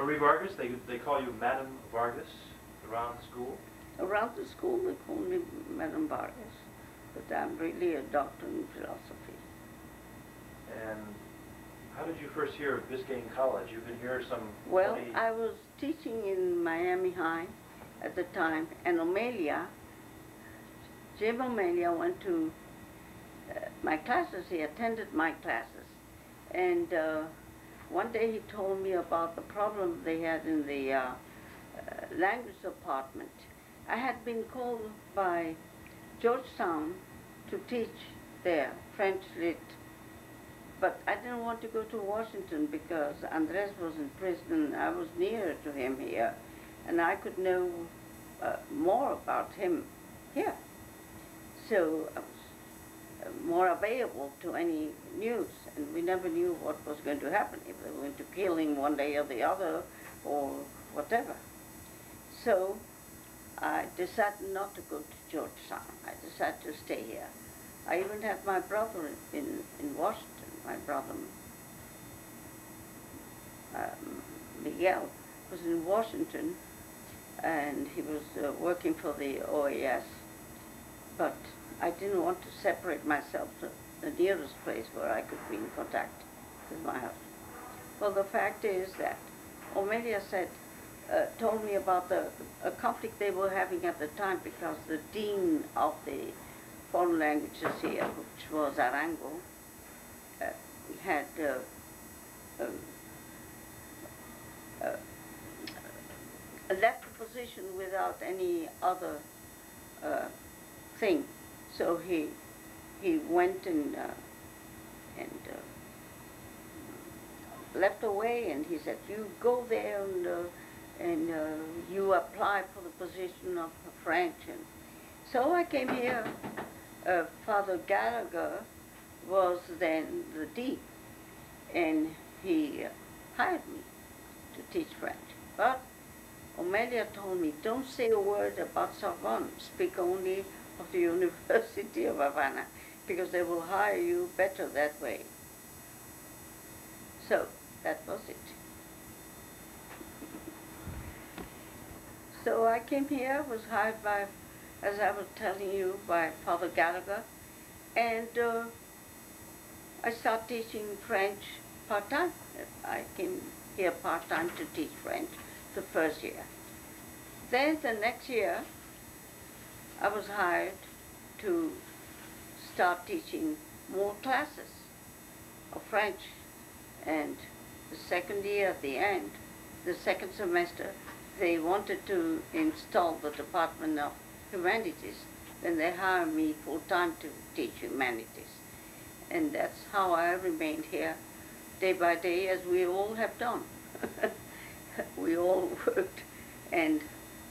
Marie Vargas, they, they call you Madame Vargas around the school? Around the school, they call me Madame Vargas, but I'm really a doctor in philosophy. And how did you first hear of Biscayne College? You've been here some Well, 20 I was teaching in Miami High at the time, and O'Melia, Jim O'Melia went to uh, my classes. He attended my classes, and uh, one day he told me about the problem they had in the uh, language department. I had been called by Georgetown to teach there French lit but I didn't want to go to Washington because Andres was in prison. I was nearer to him here, and I could know uh, more about him here. So I was more available to any news, and we never knew what was going to happen, if they were going to kill him one day or the other, or whatever. So I decided not to go to Georgetown. I decided to stay here. I even had my brother in, in Washington my brother um, Miguel was in Washington and he was uh, working for the OAS but I didn't want to separate myself to the nearest place where I could be in contact with my husband. Well, the fact is that O'Melia said, uh, told me about the a conflict they were having at the time because the dean of the foreign languages here, which was Arango, uh, had uh, um, uh, left the position without any other uh, thing. So he he went and uh, and uh, left away, and he said, "You go there and and you apply for the position of French." And so I came here. Father Gallagher was then the dean, and he hired me to teach French. But O'Melia told me, don't say a word about Sorbonne, speak only of the University of Havana, because they will hire you better that way. So, that was it. so I came here, was hired by, as I was telling you, by Father Gallagher, and uh, I started teaching French part-time. I came here part-time to teach French the first year. Then the next year, I was hired to start teaching more classes of French. And the second year at the end, the second semester, they wanted to install the Department of Humanities. Then they hired me full-time to teach humanities. And that's how I remained here day by day as we all have done. we all worked and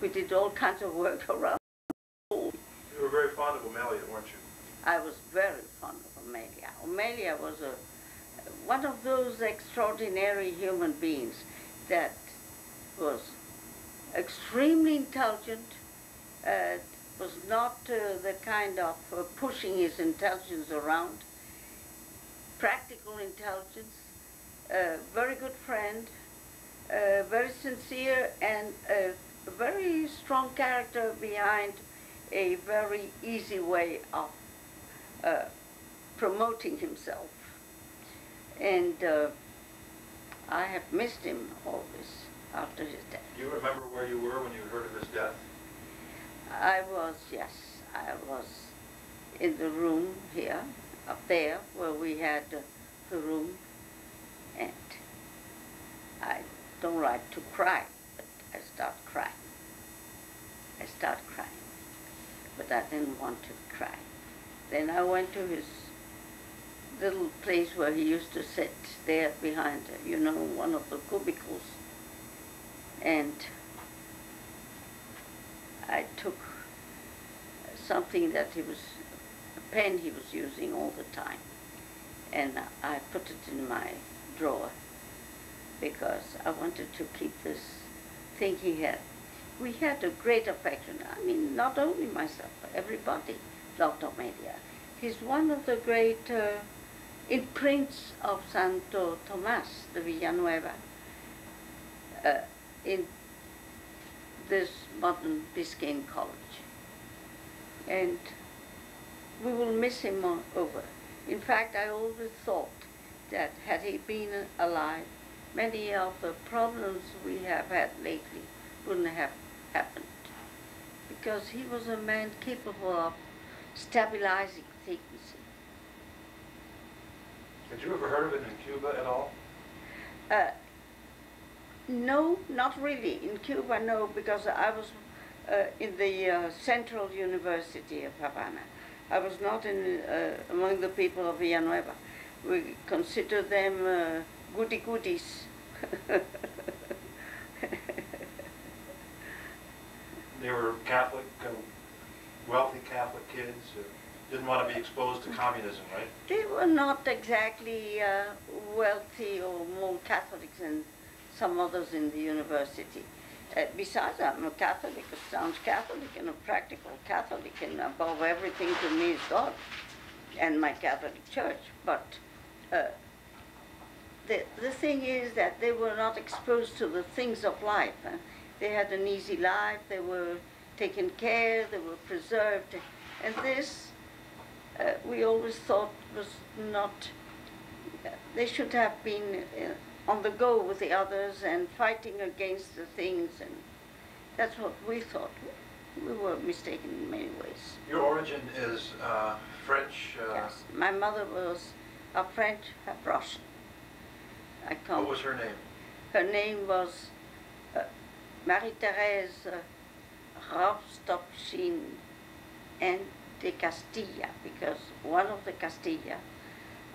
we did all kinds of work around. Were very fond of O'Melia, weren't you? I was very fond of O'Melia. O'Melia was a, one of those extraordinary human beings that was extremely intelligent, uh, was not uh, the kind of uh, pushing his intelligence around, practical intelligence, a very good friend, a very sincere and a very strong character behind a very easy way of uh, promoting himself. And uh, I have missed him always after his death. Do you remember where you were when you heard of his death? I was, yes, I was in the room here up there where we had uh, the room and I don't like to cry, but I start crying. I start crying, but I didn't want to cry. Then I went to his little place where he used to sit there behind, you know, one of the cubicles. And I took something that he was a pen he was using all the time. And I put it in my drawer because I wanted to keep this thing he had. We had a great affection. I mean, not only myself, but everybody loved O'Melia. He's one of the great uh, imprints of Santo Tomas de Villanueva. uh, in this modern Biscayne College. And we will miss him over. In fact, I always thought that had he been alive, many of the problems we have had lately wouldn't have happened. Because he was a man capable of stabilizing things. Had you ever heard of it in Cuba at all? Uh, no, not really. In Cuba, no, because I was uh, in the uh, Central University of Havana. I was not in uh, among the people of Villanueva. We consider them uh, goody goodies. They were Catholic, uh, wealthy Catholic kids, who didn't want to be exposed to communism, right? they were not exactly uh, wealthy or more Catholics than some others in the university. Uh, besides, I'm a Catholic, a sound Catholic, and a practical Catholic, and above everything to me is God and my Catholic Church. But uh, the, the thing is that they were not exposed to the things of life. They had an easy life, they were taken care, they were preserved. And this, uh, we always thought was not, they should have been uh, on the go with the others and fighting against the things. And that's what we thought. We were mistaken in many ways. Your origin is uh, French. uh, Yes, my mother was a French, half Russian. I come. What was her name? Her name was Marie-Thérèse uh, Rostopchin and de Castilla, because one of the Castilla,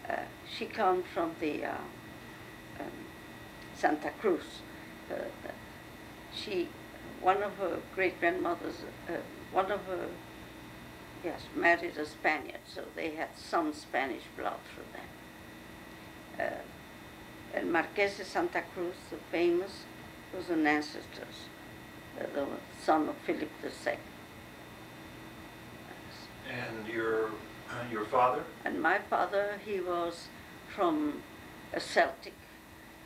uh, she comes from the uh, um, Santa Cruz. Uh, she, one of her great grandmothers, uh, one of her, yes, married a Spaniard, so they had some Spanish blood through them. Uh, and Marqués de Santa Cruz, the famous, was an ancestor, the son of Philip II. And your, uh, your father? And my father, he was from a Celtic,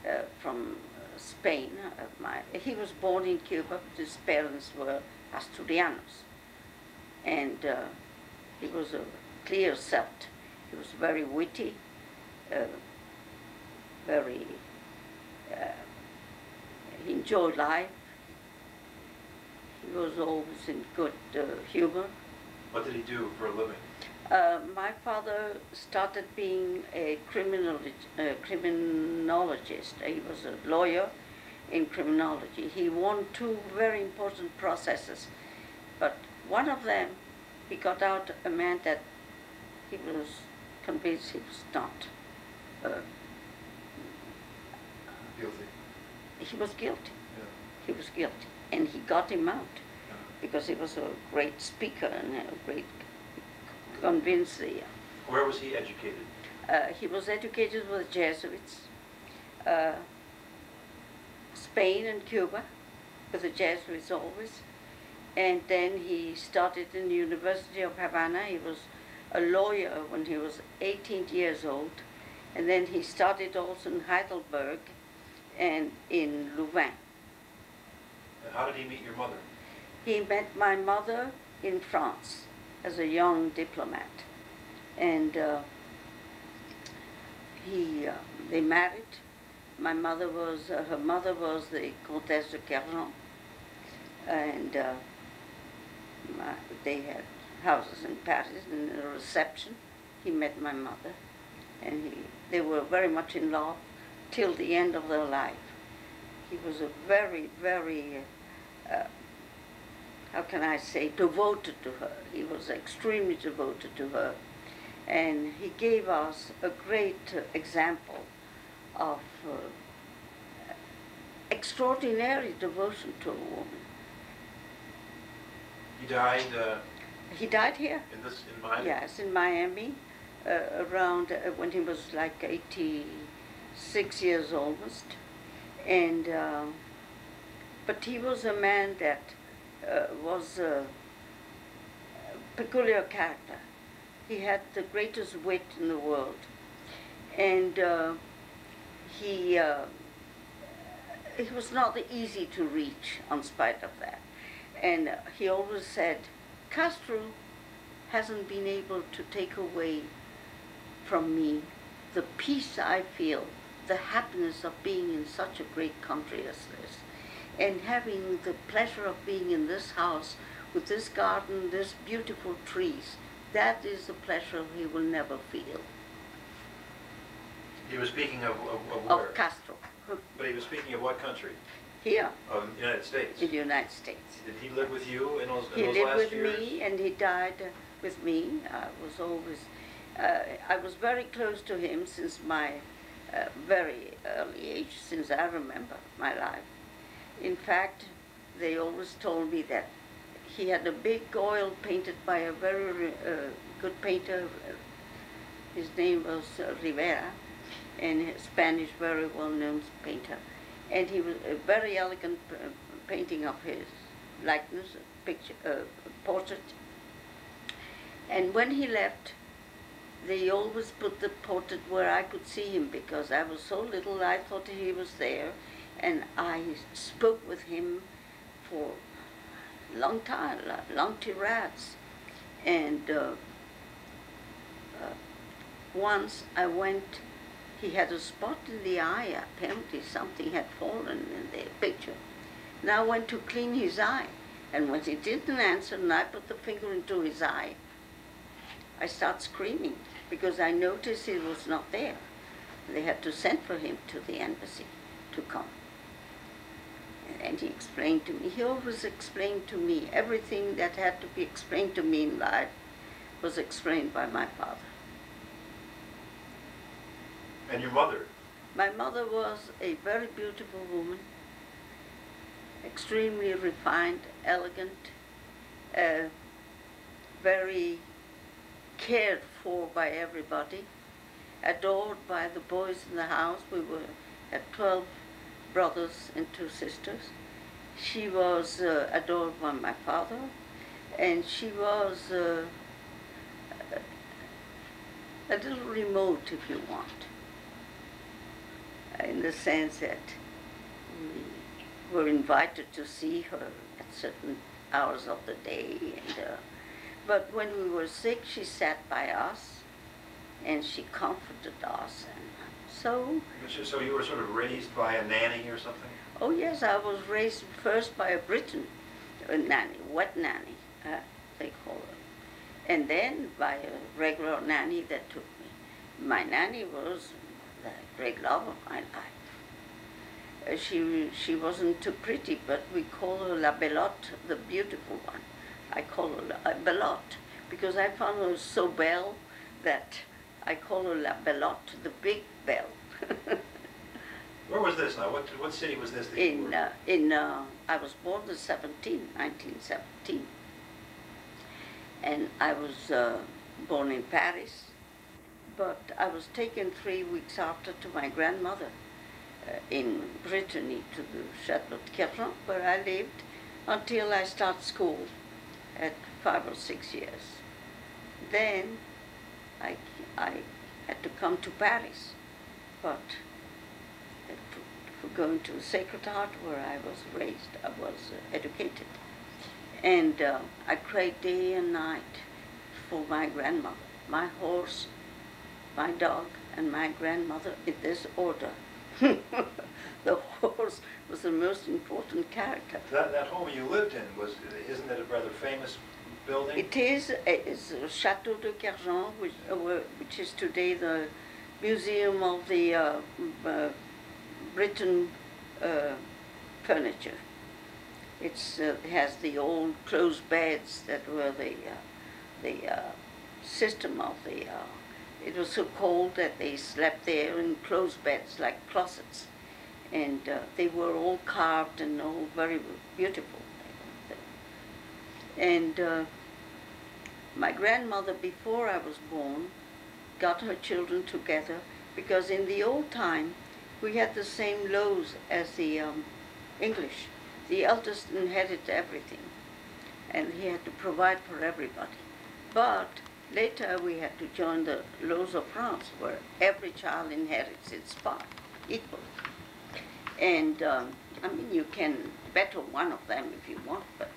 uh, from uh, Spain. Uh, my, he was born in Cuba, but his parents were Asturianos. And uh, he was a clear Celt. He was very witty, uh, very, uh, enjoyed life. He was always in good uh, humor. What did he do for a living? Uh, my father started being a criminolog- uh, criminologist. He was a lawyer in criminology. He won two very important processes, but one of them, he got out a man that he was convinced he was not. Uh, Guilty. He was guilty. Yeah. He was guilty, and he got him out because he was a great speaker and a great convincer. Where was he educated? Uh, he was educated with Jesuits, uh, Spain and Cuba, with the Jesuits always. And then he started in the University of Havana. He was a lawyer when he was 18 years old. And then he started also in Heidelberg and in Louvain. And how did he meet your mother? He met my mother in France as a young diplomat, and uh, he uh, they married. My mother was uh, her mother was the Comtesse de Kerjean, and uh, my, they had houses in Paris. And a reception, he met my mother, and he, they were very much in love till the end of their life. He was a very, very uh, how can I say, devoted to her. He was extremely devoted to her. And he gave us a great uh, example of uh, extraordinary devotion to a woman. He died uh, He died here. in this, in Miami? Yes, in Miami, uh, around uh, when he was like 86 years almost. And, uh, but he was a man that uh, was a peculiar character. He had the greatest wit in the world. And uh, he, uh, he was not easy to reach in spite of that. And he always said, Castro hasn't been able to take away from me the peace I feel, the happiness of being in such a great country as this, and having the pleasure of being in this house with this garden, this beautiful trees. That is a pleasure he will never feel. He was speaking of, of, of Of? Castro, But he was speaking of what country? here Of the United States. in the United States. Did he live with you in those, in He those lived with me and he died with me. I was always, uh, I was very close to him since my uh, very early age, since I remember my life. In fact, they always told me that he had a big oil painted by a very uh, good painter. His name was uh, Rivera, and a Spanish, very well-known painter. And he was a very elegant uh, painting of his likeness, picture, uh, portrait. And when he left, they always put the portrait where I could see him because I was so little. I thought he was there, and I spoke with him for a long time, lo- long tirades. And uh, uh, once I went, he had a spot in the eye. Apparently, something had fallen in the picture. And I went to clean his eye, and when he didn't answer, and I put the finger into his eye, I start screaming because I noticed he was not there. They had to send for him to the embassy to come. And he explained to me, he always explained to me everything that had to be explained to me in life was explained by my father. And your mother? My mother was a very beautiful woman, extremely refined, elegant, uh, very cared for by everybody, adored by the boys in the house. We were had 12 brothers and two sisters. She was uh, adored by my father, and she was uh, a little remote, if you want in the sense that we were invited to see her at certain hours of the day. And, uh, but when we were sick, she sat by us and she comforted us. And so, So you were sort of raised by a nanny or something? oh yes, I was raised first by a Briton, a nanny, wet nanny, uh, they call her, and then by a regular nanny that took me. My nanny was the great love of my life. Uh, she she wasn't too pretty, but we call her La Belote, the beautiful one. I call her La Belote because I found her so belle that I call her La Belote, the big belle. Where was this now? What, what city was this in uh, in uh, I was born in 17, 1917, and I was uh, born in Paris, but I was taken three weeks after to my grandmother uh, in Brittany to the Château de Kerjean, where I lived until I started school at five or six years. Then I, I had to come to Paris, but for, for going to Sacred Heart, where I was raised, I was uh, educated. And uh, I prayed day and night for my grandmother, my horse, my dog, and my grandmother in this order. the horse was the most important character. That, that home you lived in was, isn't it a rather famous building? It is it's Chateau de Kerjean, which, uh, which is today the museum of the uh, uh, Britain uh, furniture. It's, uh, it has the old closed beds that were the, uh, the uh, system of the, uh, it was so cold that they slept there in closed beds like closets. And uh, they were all carved and all very beautiful. And uh, my grandmother, before I was born, got her children together because in the old time we had the same laws as the um, English. The eldest inherited everything, and he had to provide for everybody. But later we had to join the laws of France, where every child inherits its part equally. And um, I mean, you can better one of them if you want, but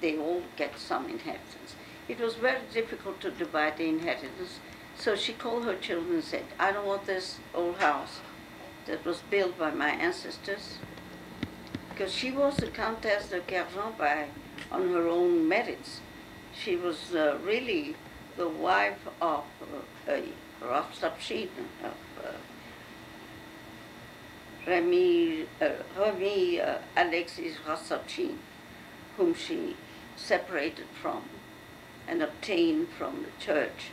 they all get some inheritance. It was very difficult to divide the inheritance, so she called her children and said, I don't want this old house that was built by my ancestors, because she was the Countess de Kerjean by, on her own merits. She was uh, really the wife of uh, a Rostopchin, of uh, uh, Remy uh, Alexis Rostopchin, whom she separated from and obtained from the church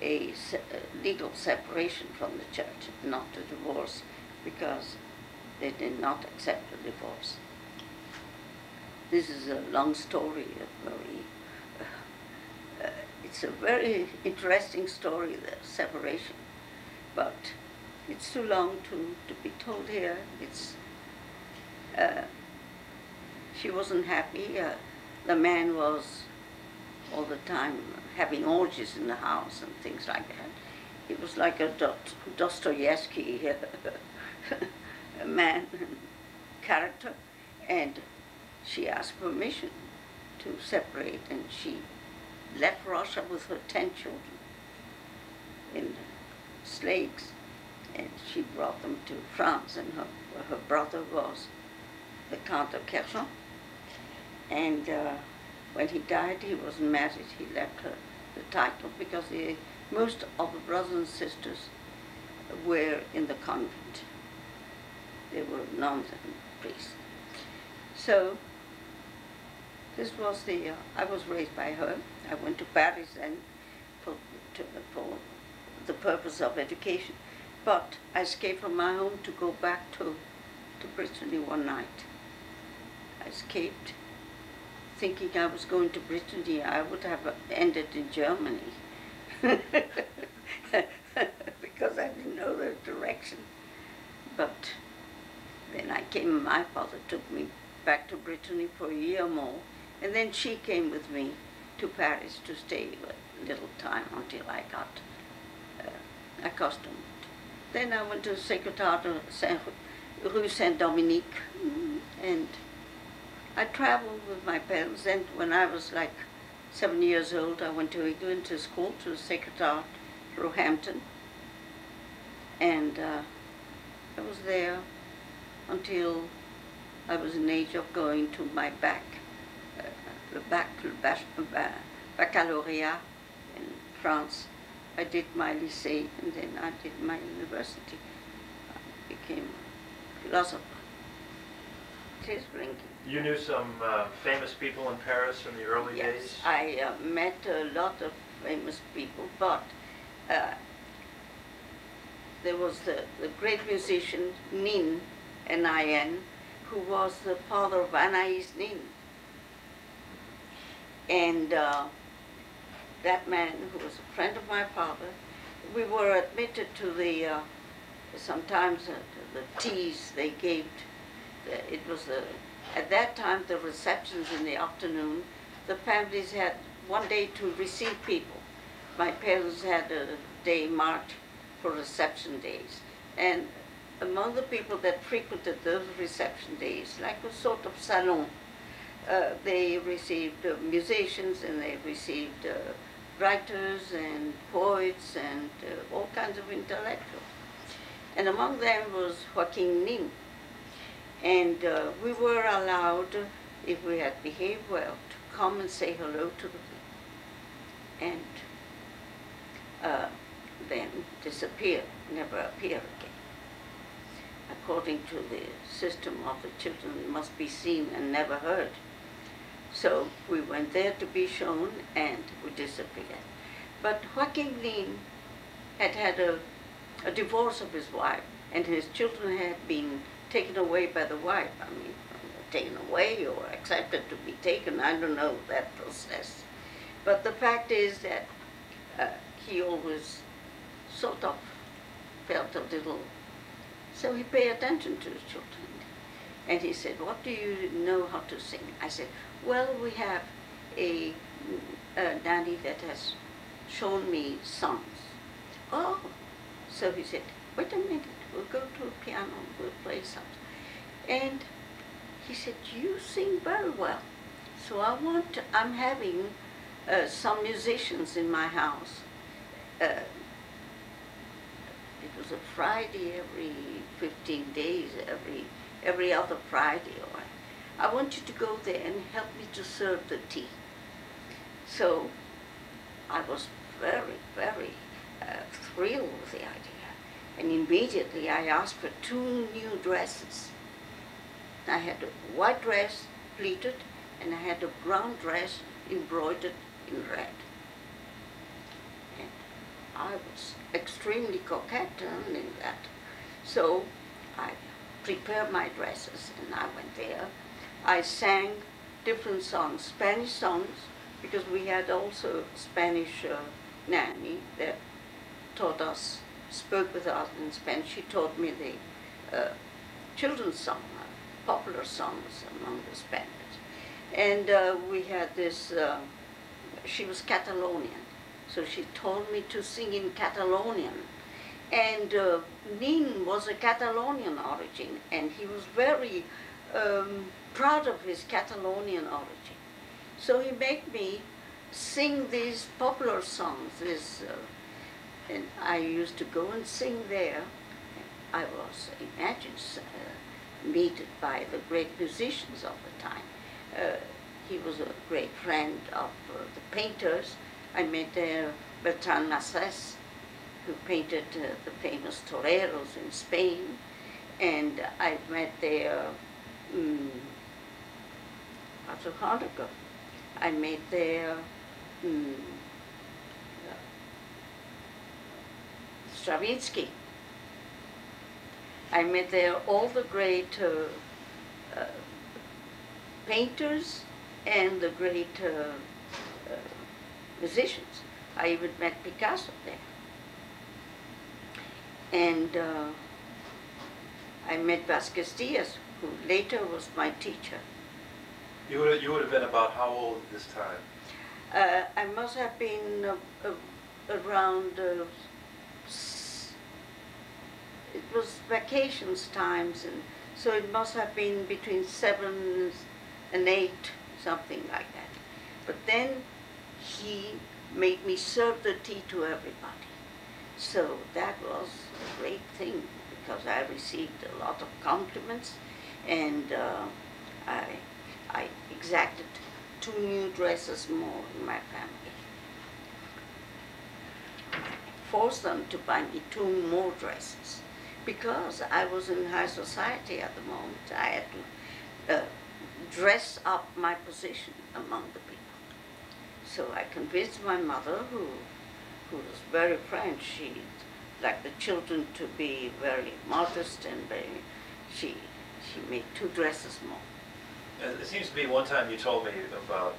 a se- legal separation from the church, not a divorce, because they did not accept a divorce. This is a long story, a very, uh, uh, it's a very interesting story, the separation, but it's too long to, to be told here. It's, uh, she wasn't happy. Uh, the man was all the time having orgies in the house and things like that. He was like a Dostoevsky man character, and she asked permission to separate, and she left Russia with her ten children in sleighs, and she brought them to France, and her, her brother was the Count of Kerjean. And uh, when he died, he wasn't married. He left her the title because the, most of the brothers and sisters were in the convent. They were nuns and priests. So this was the. Uh, I was raised by her. I went to Paris then for to, for the purpose of education, but I escaped from my home to go back to to Brittany one night. I escaped thinking I was going to Brittany, I would have ended in Germany because I didn't know the direction. But then I came, my father took me back to Brittany for a year more, and then she came with me to Paris to stay a little time until I got uh, accustomed. Then I went to Secretariat Saint, Rue Saint-Dominique, and I traveled with my parents, and when I was like seven years old, I went to England to school to Secretariat, Roehampton, and uh, I was there until I was in age of going to my bac, uh, the bac, le bac, ba- baccalaureate in France. I did my lycée, and then I did my university. I became a philosopher. Is blinking. You knew some uh, famous people in Paris in the early Yes, days? I uh, met a lot of famous people, but uh, there was the, the great musician Nin, N-I-N, who was the father of Anais Nin. And uh, that man, who was a friend of my father, we were admitted to the, uh, sometimes uh, the teas they gave. To, it was the, at that time, the receptions in the afternoon, the families had one day to receive people. My parents had a day marked for reception days. And among the people that frequented those reception days, like a sort of salon, uh, they received uh, musicians and they received uh, writers and poets and uh, all kinds of intellectuals. And among them was Joaquin Nin. And uh, we were allowed, if we had behaved well, to come and say hello to the people. And uh, then disappear, never appear again. According to the system of the children, must be seen and never heard. So we went there to be shown and we disappeared. But Joaquin Nin had had a, a divorce of his wife and his children had been taken away by the wife. I mean, taken away or accepted to be taken, I don't know that process. But the fact is that uh, he always sort of felt a little, so he paid attention to his children. And he said, what do you know how to sing? I said, well, we have a, a nanny that has shown me songs. Oh, so he said, wait a minute, we'll go to a piano, we'll play something. And he said, you sing very well. So I want, to, I'm having uh, some musicians in my house. Uh, it was a Friday every 15 days, every, every other Friday. Or I want you to go there and help me to serve the tea. So I was very, very uh, thrilled with the idea. And immediately I asked for two new dresses. I had a white dress pleated and I had a brown dress embroidered in red. And I was extremely coquette in that. So I prepared my dresses and I went there. I sang different songs, Spanish songs, because we had also Spanish uh, nanny that taught us, spoke with us in Spanish. She taught me the uh, children's song, uh, popular songs among the Spaniards. And uh, we had this, uh, she was Catalonian, so she told me to sing in Catalonian. And uh, Nin was a Catalonian origin, and he was very um, proud of his Catalonian origin. So he made me sing these popular songs. This, uh, and I used to go and sing there. I was, imagine, uh, meted by the great musicians of the time. Uh, he was a great friend of uh, the painters. I met there Beltrán Masses, who painted uh, the famous toreros in Spain. And I met there um, Arthur Honegger. I met there um, Stravinsky. I met there all the great uh, uh, painters and the great uh, uh, musicians. I even met Picasso there. And uh, I met Vasquez Diaz, who later was my teacher. You would, you would have been about how old at this time? Uh, I must have been uh, uh, around, uh, it was vacations times, and so it must have been between seven and eight, something like that. But then he made me serve the tea to everybody. So that was a great thing because I received a lot of compliments and uh, I, I exacted two new dresses more in my family. Forced them to buy me two more dresses because I was in high society at the moment. I had to uh, dress up my position among the people. So I convinced my mother, who, who was very French, she liked the children to be very modest and very, she, she made two dresses more. It seems to me one time you told me about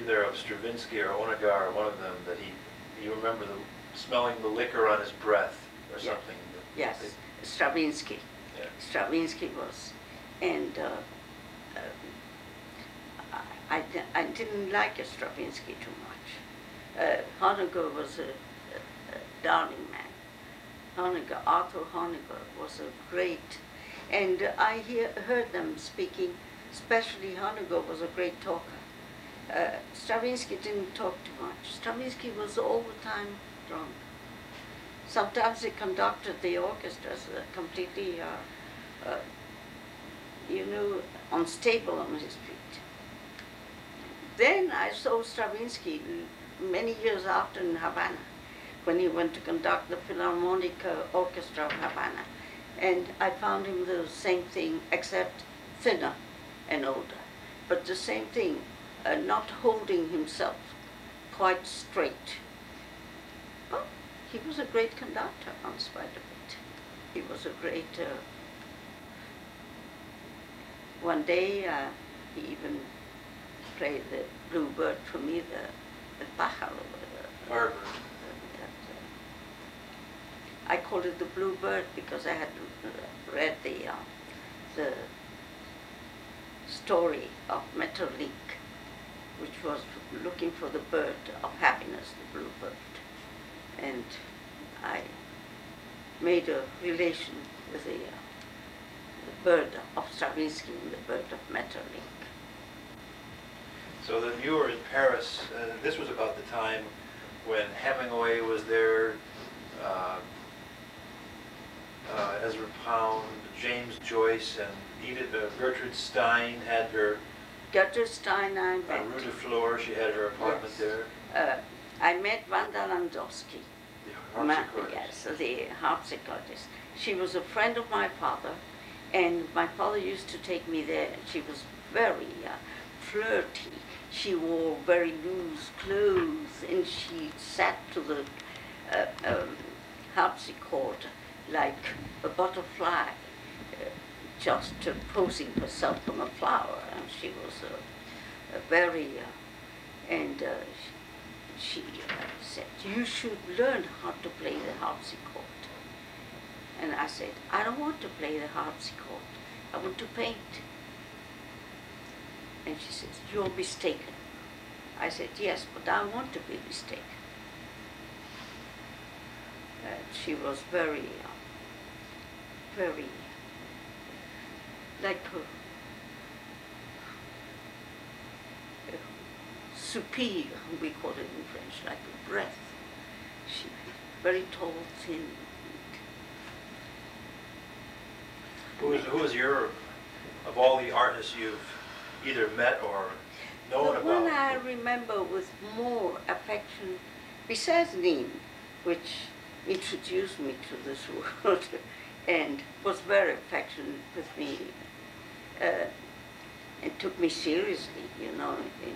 either of Stravinsky or Honegger, one of them, that he, you remember the, smelling the liquor on his breath or Yeah. something. Yes, that- Stravinsky. Yeah. Stravinsky was, and uh, uh, I, I I didn't like Stravinsky too much. Uh, Honegger was a, a, a darling man. Honegger, Arthur Honegger was a great, and I hear, heard them speaking, especially Honegger was a great talker. Uh, Stravinsky didn't talk too much. Stravinsky was all the time drunk. Sometimes he conducted the orchestras uh, completely, uh, you know, unstable on his feet. Then I saw Stravinsky many years after in Havana, when he went to conduct the Philharmonic uh, Orchestra of Havana. And I found him the same thing, except thinner and older. But the same thing, uh, not holding himself quite straight. But he was a great conductor, on spite of it. He was a great. Uh, one day, uh, he even played the bluebird for me, the, the pájaro. The, uh, I called it the bluebird because I had uh, read the uh, the story of Maeterlinck, which was looking for the bird of happiness, the bluebird. And I made a relation with the, uh, bird of Stravinsky and the bird of Maeterlinck. So then you were in Paris, uh, this was about the time when Hemingway was there, uh, uh, Ezra Pound, James Joyce, and Uh, Gertrude Stein had her, Gertrude Stein, I uh, met. Rue de Fleur, she had her apartment Yes. there. Uh, I met Wanda Landowska. The harpsichordist. Yes, the harpsichordist. She was a friend of my father, and my father used to take me there. She was very uh, flirty. She wore very loose clothes, and she sat to the uh, um, harpsichord like a butterfly, just posing herself on a flower. And she was a, a very, uh, and uh, she, uh, said, you should learn how to play the harpsichord. And I said, I don't want to play the harpsichord. I want to paint. And she says, you're mistaken. I said, yes, but I want to be mistaken. She was very, uh, very, like uh, a, a soupir, we call it in French, like a breath. She very tall, thin. Who was, who was your, of all the artists you've either met or known the about? one I remember with more affection, besides Nin, which introduced me to this world and was very affectionate with me uh, and took me seriously, you know. In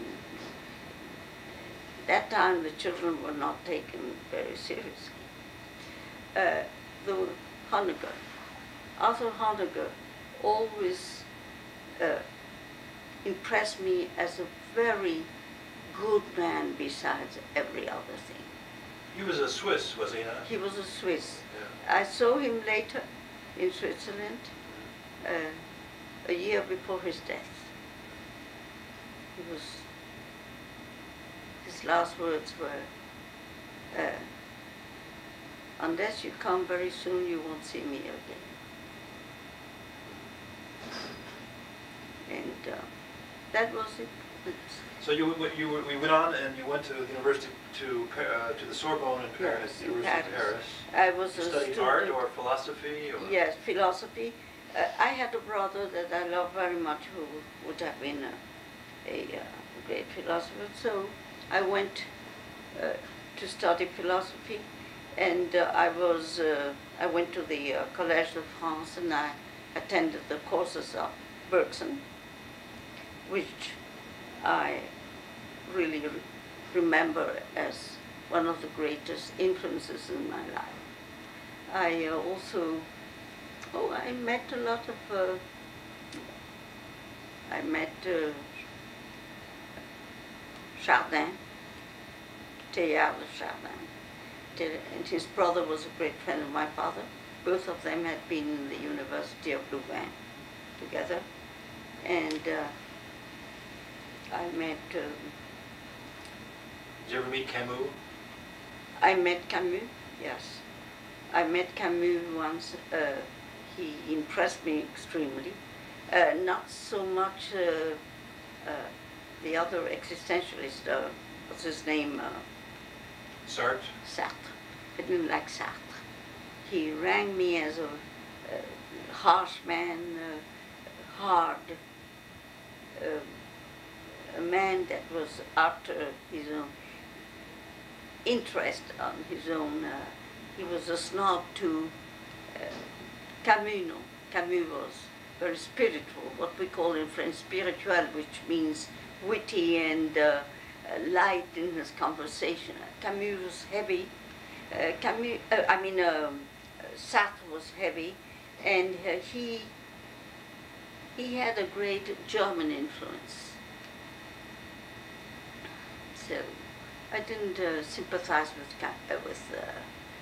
that time, the children were not taken very seriously. Uh, the Honegger, Arthur Honegger, always uh, impressed me as a very good man besides every other thing. He was a Swiss, was he not? He was a Swiss. Yeah. I saw him later in Switzerland, uh, a year before his death. He was, his last words were, uh, unless you come very soon, you won't see me again. And uh, that was it. So you, you, we went on and you went to the university, to, uh, to the Sorbonne in Paris, Yes, in Paris. Paris. I was student. art or philosophy or? Yes, philosophy. Uh, I had a brother that I loved very much who would have been a, a uh, great philosopher. So I went uh, to study philosophy, and uh, I was uh, I went to the uh, Collège de France and I attended the courses of Bergson, which I really re- remember as one of the greatest influences in my life. I also, oh, I met a lot of, uh, I met uh, Chardin, Teilhard de Chardin, and his brother was a great friend of my father. Both of them had been in the University of Louvain together, and uh, I met. Um, Did you ever meet Camus? I met Camus, yes. I met Camus once. Uh, he impressed me extremely. Uh, not so much uh, uh, the other existentialist, uh, what's his name? Uh, Sartre? Sartre. I didn't like Sartre. He rang me as a, uh harsh man, uh, hard, uh, a man that was after his own interest on his own. Uh, he was a snob to Camus. Camus was very spiritual, what we call in French spiritual, which means witty and uh, light in his conversation. Camus was heavy. Uh, Camus, uh, I mean, um, Sartre was heavy, and uh, he he had a great German influence. So I didn't uh, sympathize with uh, with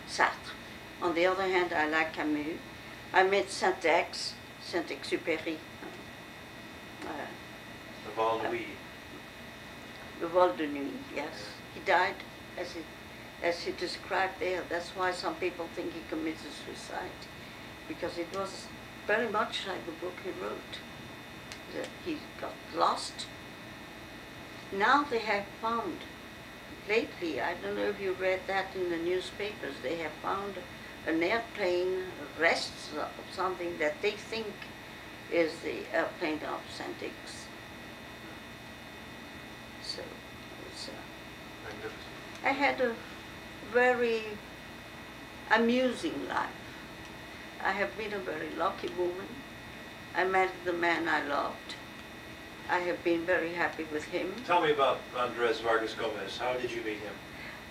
Sartre. On the other hand, I like Camus. I met Saint-Ex, Saint-Exupéry. Uh, The Val Louis. Le vol de nuit, yes. He died as he, as he described there. That's why some people think he committed suicide, because it was very much like the book he wrote. That he got lost. Now they have found, lately, I don't know if you read that in the newspapers, they have found an airplane rests of something that they think is the airplane of St. Ex. So it's, uh, Magnificent. I had a very amusing life. I have been a very lucky woman. I met the man I loved. I have been very happy with him. Tell me about Andres Vargas Gomez. How did you meet him?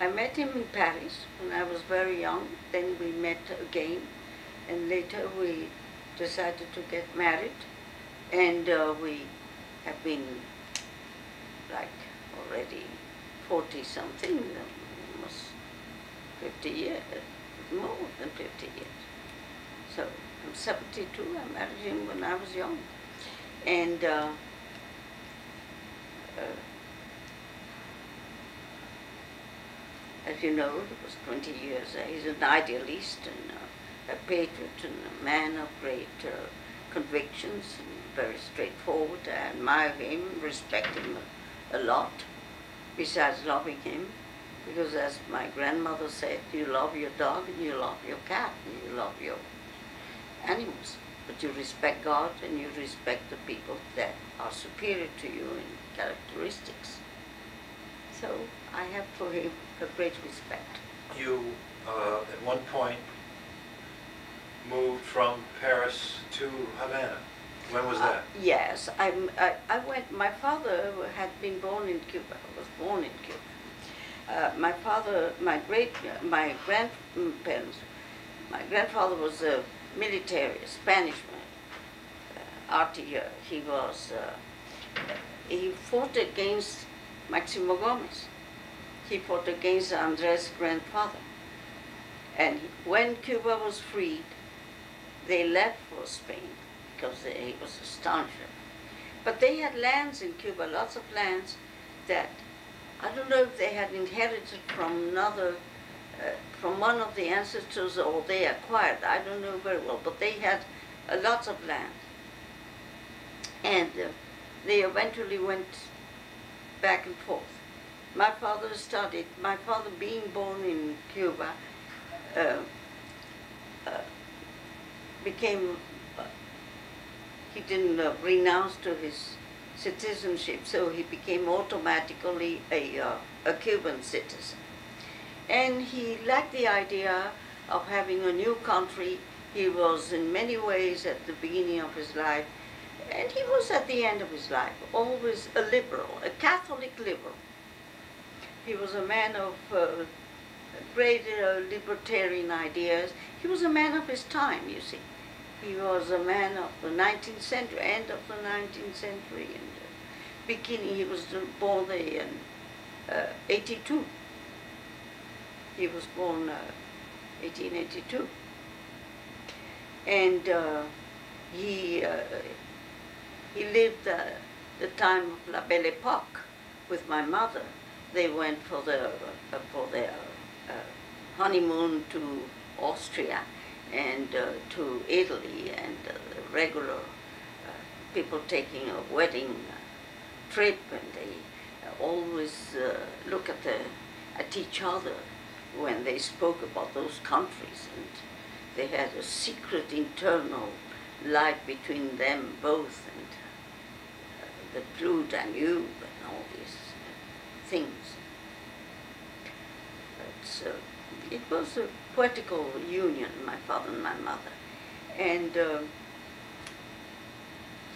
I met him in Paris when I was very young. Then we met again, and later we decided to get married, and uh, we have been like already forty something, almost fifty years, more than fifty years. So I'm 72. I married him when I was young, and. Uh, uh, as you know, he was 20 years. Uh, he's an idealist and uh, a patriot and a man of great uh, convictions, and very straightforward. I admire him, respect him a, a lot, besides loving him. Because as my grandmother said, you love your dog and you love your cat and you love your animals. But you respect God and you respect the people that are superior to you in characteristics. So I have for him a great respect. You, uh, at one point, moved from Paris to Havana. When was Uh, that? yes, I'm, I, I went, my father had been born in Cuba, was born in Cuba. Uh, my father, my great, my grandparents, my grandfather was a military, a Spanish man, uh, artillery. He was, uh, he fought against Maximo Gomez. He fought against Andres' grandfather. And when Cuba was freed, they left for Spain because they, he was a stauncher. But they had lands in Cuba, lots of lands that I don't know if they had inherited from another, uh, from one of the ancestors or they acquired. I don't know very well, but they had uh, lots of land. And uh, they eventually went back and forth. My father studied, my father being born in Cuba, uh, uh, became, uh, he didn't uh, renounce to his citizenship, so he became automatically a, uh, a Cuban citizen. And he liked the idea of having a new country. He was in many ways at the beginning of his life, and he was at the end of his life, always a liberal, a Catholic liberal. He was a man of uh, great uh, libertarian ideas. He was a man of his time, you see. He was a man of the 19th century, end of the 19th century, and uh, beginning, he was born in uh, 82. He was born uh, 1882. And uh, he, uh, he lived uh, the time of La Belle Epoque with my mother. They went for their, uh, for their uh, honeymoon to Austria and uh, to Italy and regular people taking a wedding trip and they always look at the at each other when they spoke about those countries and they had a secret internal life between them both and uh, the blue Danube and all these uh, things. But, it was a poetical union, my father and my mother. And uh,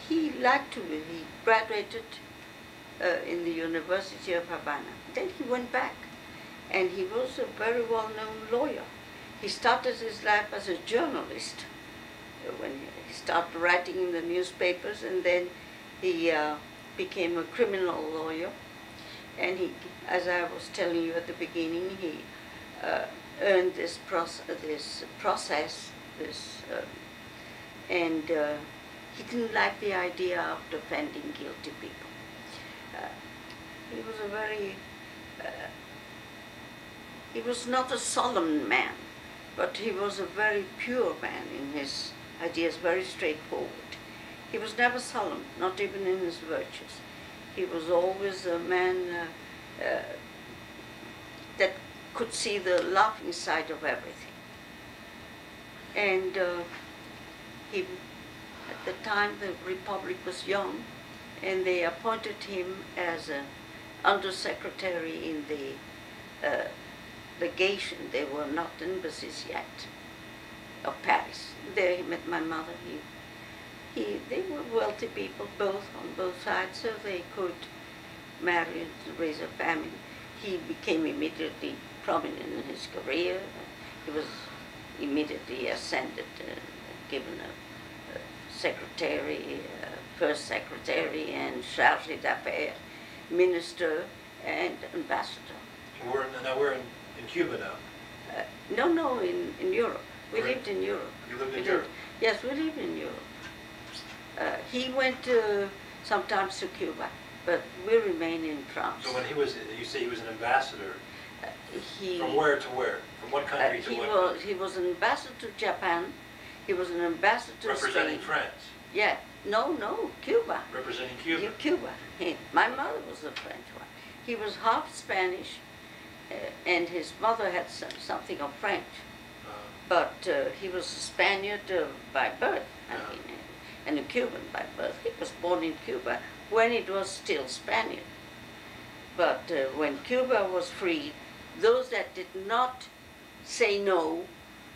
he liked to, he graduated uh, in the University of Havana. Then he went back and he was a very well-known lawyer. He started his life as a journalist uh, when he started writing in the newspapers and then he uh, became a criminal lawyer. And he, as I was telling you at the beginning, he uh, earned this, proce- this process, this, uh, and uh, he didn't like the idea of defending guilty people. Uh, he was a very, uh, he was not a solemn man, but he was a very pure man in his ideas very straightforward. He was never solemn, not even in his virtues. He was always a man uh, uh, that could see the laughing side of everything. And uh, he, at the time, the republic was young, and they appointed him as an undersecretary in the uh, legation. They were not embassies yet of Paris. There he met my mother. He, he, they were wealthy people, both on both sides, so they could marry and raise a family. He became immediately prominent in his career. He was immediately ascended, uh, given a, a secretary, uh, first secretary, and charge d'affaires, minister, and ambassador. We're, in- now we're in, in Cuba now. Uh, no, no, in, in Europe. We lived in Europe. You lived in did. Europe? Yes, we lived in Europe. Uh, he went uh, sometimes to Cuba, but we remain in France. So when he was, you say he was an ambassador, Uh, he, from where to where? From what uh, country to he what? was he was an ambassador to Japan. He was an ambassador to Representing Spain. France, Yeah, no, no, Cuba. representing Cuba. Cuba. He, my mother was a French one. He was half Spanish, uh, and his mother had some, something of French. Uh, But uh, he was a Spaniard uh, by birth, I mean, uh, and a Cuban by birth. He was born in Cuba when it was still Spaniard. But uh, when Cuba was free, those that did not say no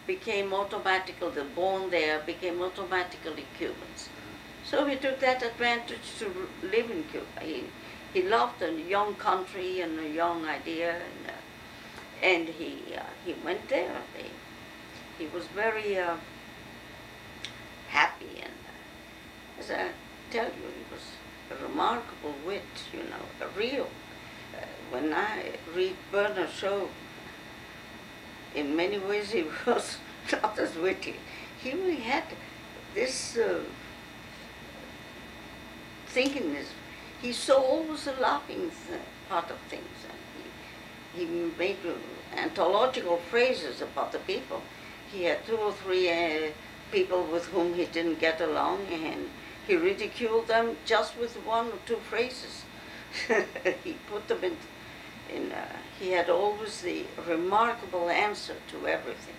became automatically, the born there became automatically Cubans. So he took that advantage to live in Cuba. He, he loved a young country and a young idea, and, uh, and he, uh, he went there. They, he was very uh, happy and as I tell you, he was a remarkable wit, you know, a real. Uh, when I read Bernard Shaw, in many ways he was not as witty. He really had this uh, thinking is he saw always the laughing th- part of things and he, he made uh, anthological phrases about the people. He had two or three uh, people with whom he didn't get along and he ridiculed them just with one or two phrases. he put them in, in uh, he had always the remarkable answer to everything.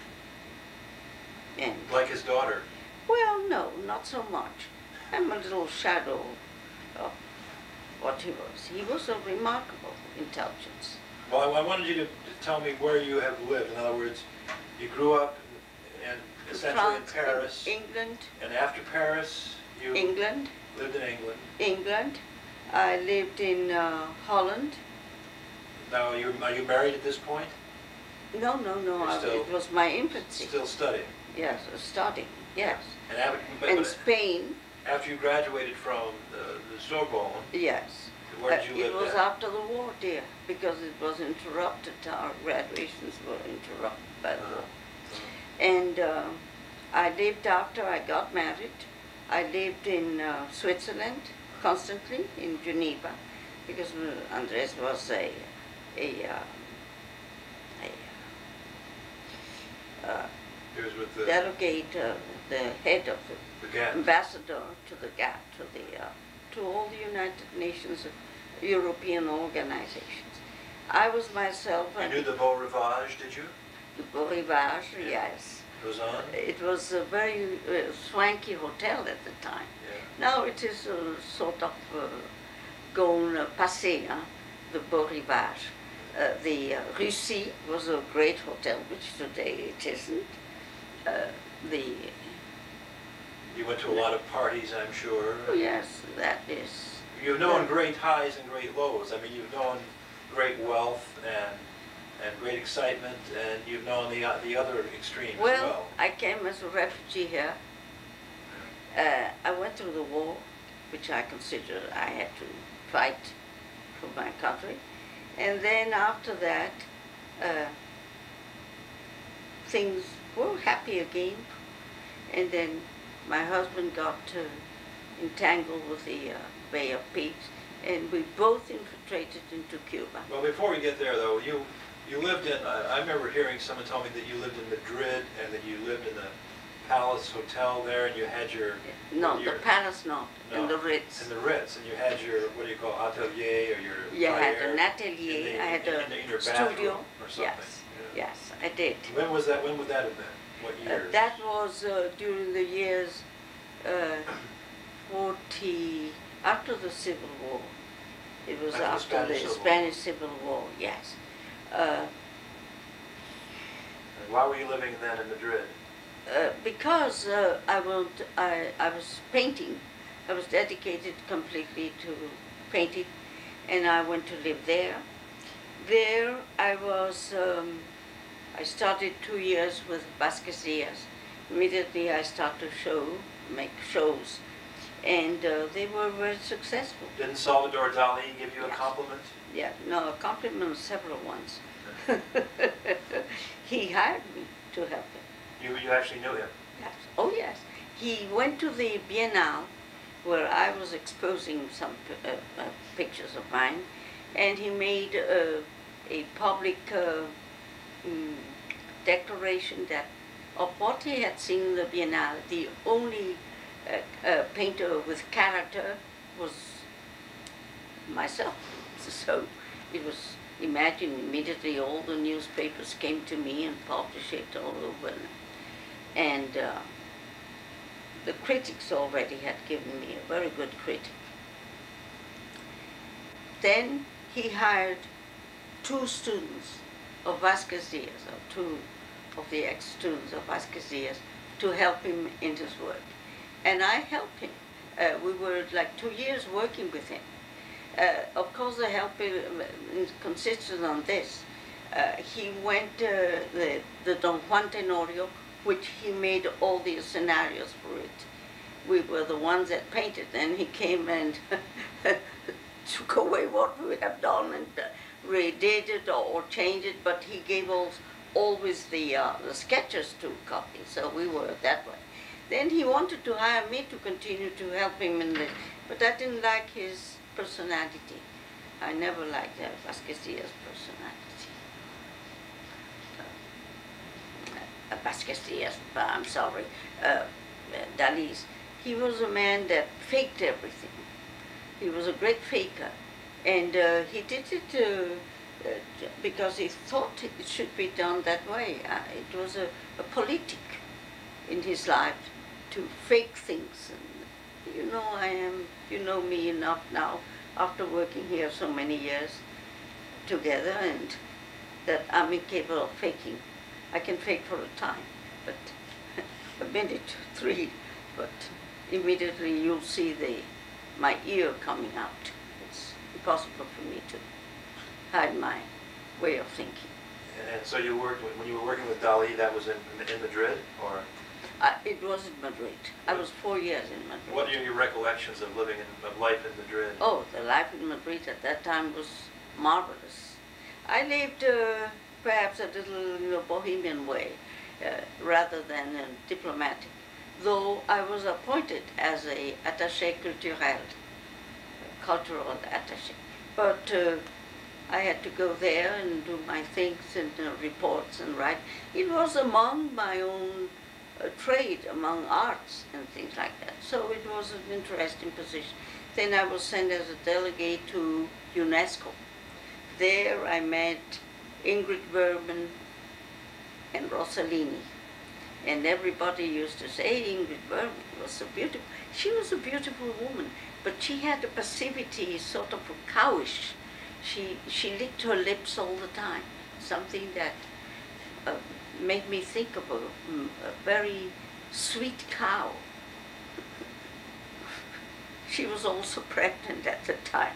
And Like his daughter. well, no, not so much. I'm a little shadow of what he was. He was a remarkable intelligence. Well, I I wanted you to to tell me where you have lived. In other words, you grew up in, essentially in France, Paris, England, and after Paris, you England, lived in England. England. I lived in uh, Holland. Now, you, are you married at this point? No, no, no. I, it was my infancy. Still studying? Yes, studying. Yes. And after, but, In but Spain. after you graduated from the, the Sorbonne, Yes. where Uh, did you it live was then? after the war, dear, because it was interrupted. Our graduations were interrupted by the war. Uh-huh. And uh, I lived after I got married. I lived in uh, Switzerland constantly, in Geneva, because uh, Andres was a, a, uh, a uh, It was with the, delegate, uh, the head of the the ambassador to the GATT, to the uh, to all the United Nations European organizations. I was myself You knew the Beau Rivage, did you? the Beau Rivage, yes. Lausanne? It was a very uh, swanky hotel at the time. Yeah. Now it is a sort of uh, gone uh, passé, huh? the Beau Rivage. Uh, the uh, Russie was a great hotel, which today it isn't. Uh, the You went to a lot of parties, I'm sure. oh yes, that is You've known great highs and great lows. I mean, you've known great wealth and, and great excitement, and you've known the, o- the other extreme as Well, well. I came as a refugee here. Uh, I went through the war, which I considered I had to fight for my country. And then after that, uh, things were happy again. And then my husband got uh, entangled with the uh, Bay of Pigs, and we both infiltrated into Cuba. Well, before we get there, though, you, you lived in, I I remember hearing someone tell me that you lived in Madrid and that you lived in the Palace Hotel there, and you had your No, the your- palace not, No, in the Ritz. in the Ritz, and you had your what do you call atelier or your Yeah, I had an atelier, the- I had in, a in, in studio. or something. Yes, yeah. yes, I did. When was that? When would that have been? What Uh, years? that was uh, during the years uh, 40, after the Civil War. It was After the Spanish the Civil Spanish Civil War, yes. Uh, And Why were you living then in Madrid? uh, because uh, I, want, I, I was painting, I was dedicated completely to painting, and I went to live there. There I was, um, I started two years with Vázquez Díaz. Immediately I started to show, make shows, and uh, they were very successful. Didn't Salvador Dali give you a compliment? Yeah, no, compliments several ones. he hired me to help him. You you actually knew him. Yes. Oh, yes. He went to the Biennale where I was exposing some uh, uh, pictures of mine, and he made uh, a public uh, mm, declaration that of what he had seen in the Biennale, the only uh, uh, painter with character was myself. So it was, imagine immediately all the newspapers came to me and published it all over. And uh, the critics already had given me a very good critic. Then he hired two students of Vázquez Díaz, or two of the ex-students of Vázquez Díaz, to help him in his work. And I helped him. Uh, we were like two years working with him. Uh, of course, the help uh, consisted on this. Uh, he went uh, the, the Don Juan Tenorio, which he made all the scenarios for it. We were the ones that painted, and he came and took away what we have done and uh, redid it or, or changed it, but he gave us always the, uh, the sketches to copy, so we were that way. Then he wanted to hire me to continue to help him in the, but I didn't like his personality. I never liked uh, Vázquez Díaz's personality. Uh, Vázquez I'm sorry, uh, Dali's. He was a man that faked everything. He was a great faker. And uh, he did it uh, uh, because he thought it should be done that way. Uh, it was a, a politic in his life to fake things. And you know, I am, you know me enough now after working here so many years together and that I'm incapable of faking. I can fake for a time, but a minute, three, but immediately you'll see the my ear coming out. It's impossible for me to hide my way of thinking. And so you worked when you were working with Dali. That was in in Madrid, or I, it was in Madrid. I was four years in Madrid. what are your recollections of living in of life in Madrid? Oh, the life in Madrid at that time was marvelous. I lived uh, perhaps a little in a bohemian way uh, rather than uh, diplomatic, though I was appointed as a attaché culturel, cultural attaché. But uh, I had to go there and do my things and uh, reports and write. It was among my own trade, among arts and things like that. So it was an interesting position. Then I was sent as a delegate to UNESCO. There I met Ingrid Bergman and Rossellini. And everybody used to say Ingrid Bergman was so beautiful. She was a beautiful woman, but she had a passivity, sort of a cowish. She, she licked her lips all the time, something that uh, made me think of a, mm, a very sweet cow. she was also pregnant at the time.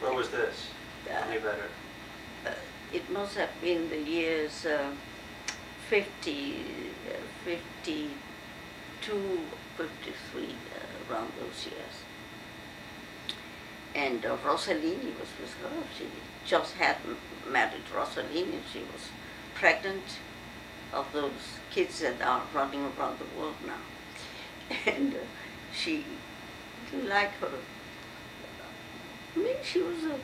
Where was this? When you met her? Uh, it must have been the years uh, 50, uh, 52, 53, uh, around those years. And uh, Rossellini was with her. She just had m- married Rossellini. She was pregnant of those kids that are running around the world now. And uh, she didn't like her. I mean, she was a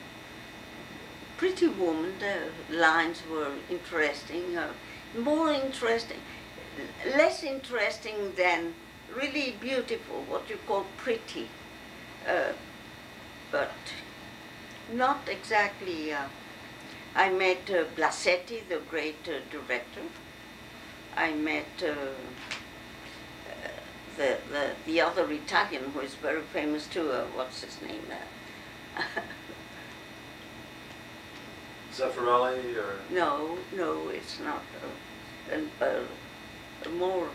pretty woman. The lines were interesting, uh, more interesting. less interesting than really beautiful, what you call pretty, uh, but not exactly. Uh, I met uh, Blasetti, the great uh, director. I met uh, uh, the, the the other Italian who is very famous too. Uh, what's his name? Uh, Zeffirelli or? no, no, it's not. Uh, an, uh, more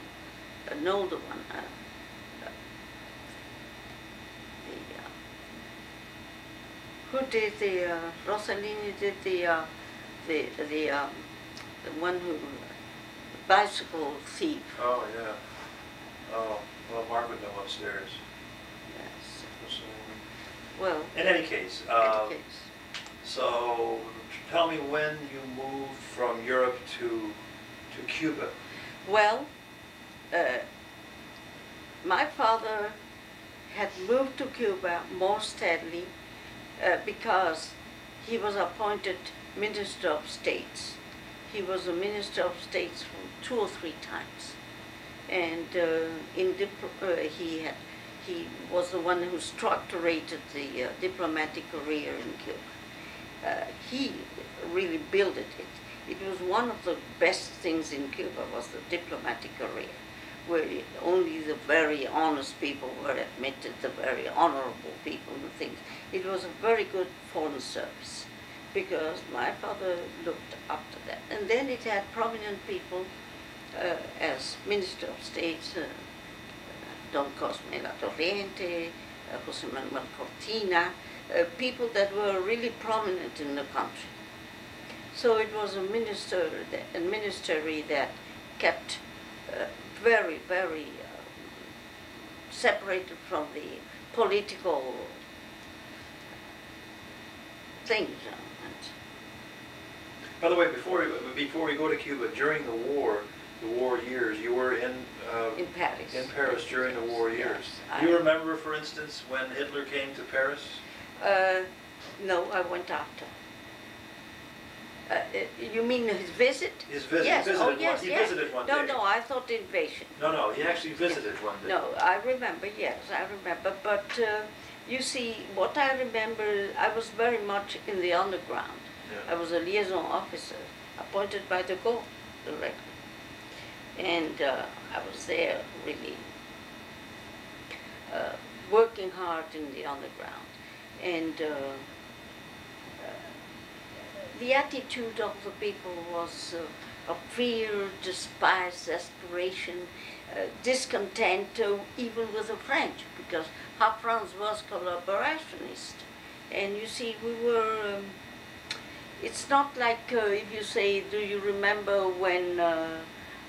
an older one. Uh, uh, the, uh, who did the uh, Rossellini did the uh, the the um, the one who bicycle thief. Oh, yeah. Oh, well, Mark would know upstairs. Yes. So, Well, In any case, uh, educates. so tell me when you moved from Europe to, to Cuba. Well, uh, my father had moved to Cuba more steadily uh, because he was appointed Minister of States. He was a Minister of States for two or three times, and uh, in uh, he had he was the one who structurated the uh, diplomatic career in Cuba. He really built it. it. It was one of the best things in Cuba was the diplomatic career, where only the very honest people were admitted, the very honorable people and things. It was a very good foreign service because my father looked to that. And then it had prominent people uh, as Minister of State, uh, Don Cosme La Torriente, uh, Jose Manuel Cortina, uh, people that were really prominent in the country. So it was a minister, a ministry that kept uh, very, very uh, separated from the political things. By the way, before, before we go to Cuba, during the war, the war years, you were in, uh, in Paris. in Paris during the war years. Yes, Do you remember, for instance, when Hitler came to Paris? Uh, no, I went after. Uh, you mean his visit? His visit, yes. he visited oh, one, yes, he yes. visited one no, day. no, no, I thought invasion. No, no, he actually visited one day. No, I remember, yes, I remember. But uh, you see, what I remember, I was very much in the underground. I was a liaison officer appointed by de Gaulle directly. And uh, I was there really uh, working hard in the underground. And uh, uh, the attitude of the people was uh, of fear, despise, desperation, uh, discontent, uh, even with the French, because half France was collaborationist. And you see, we were. Um, it's not like uh, if you say, do you remember when uh,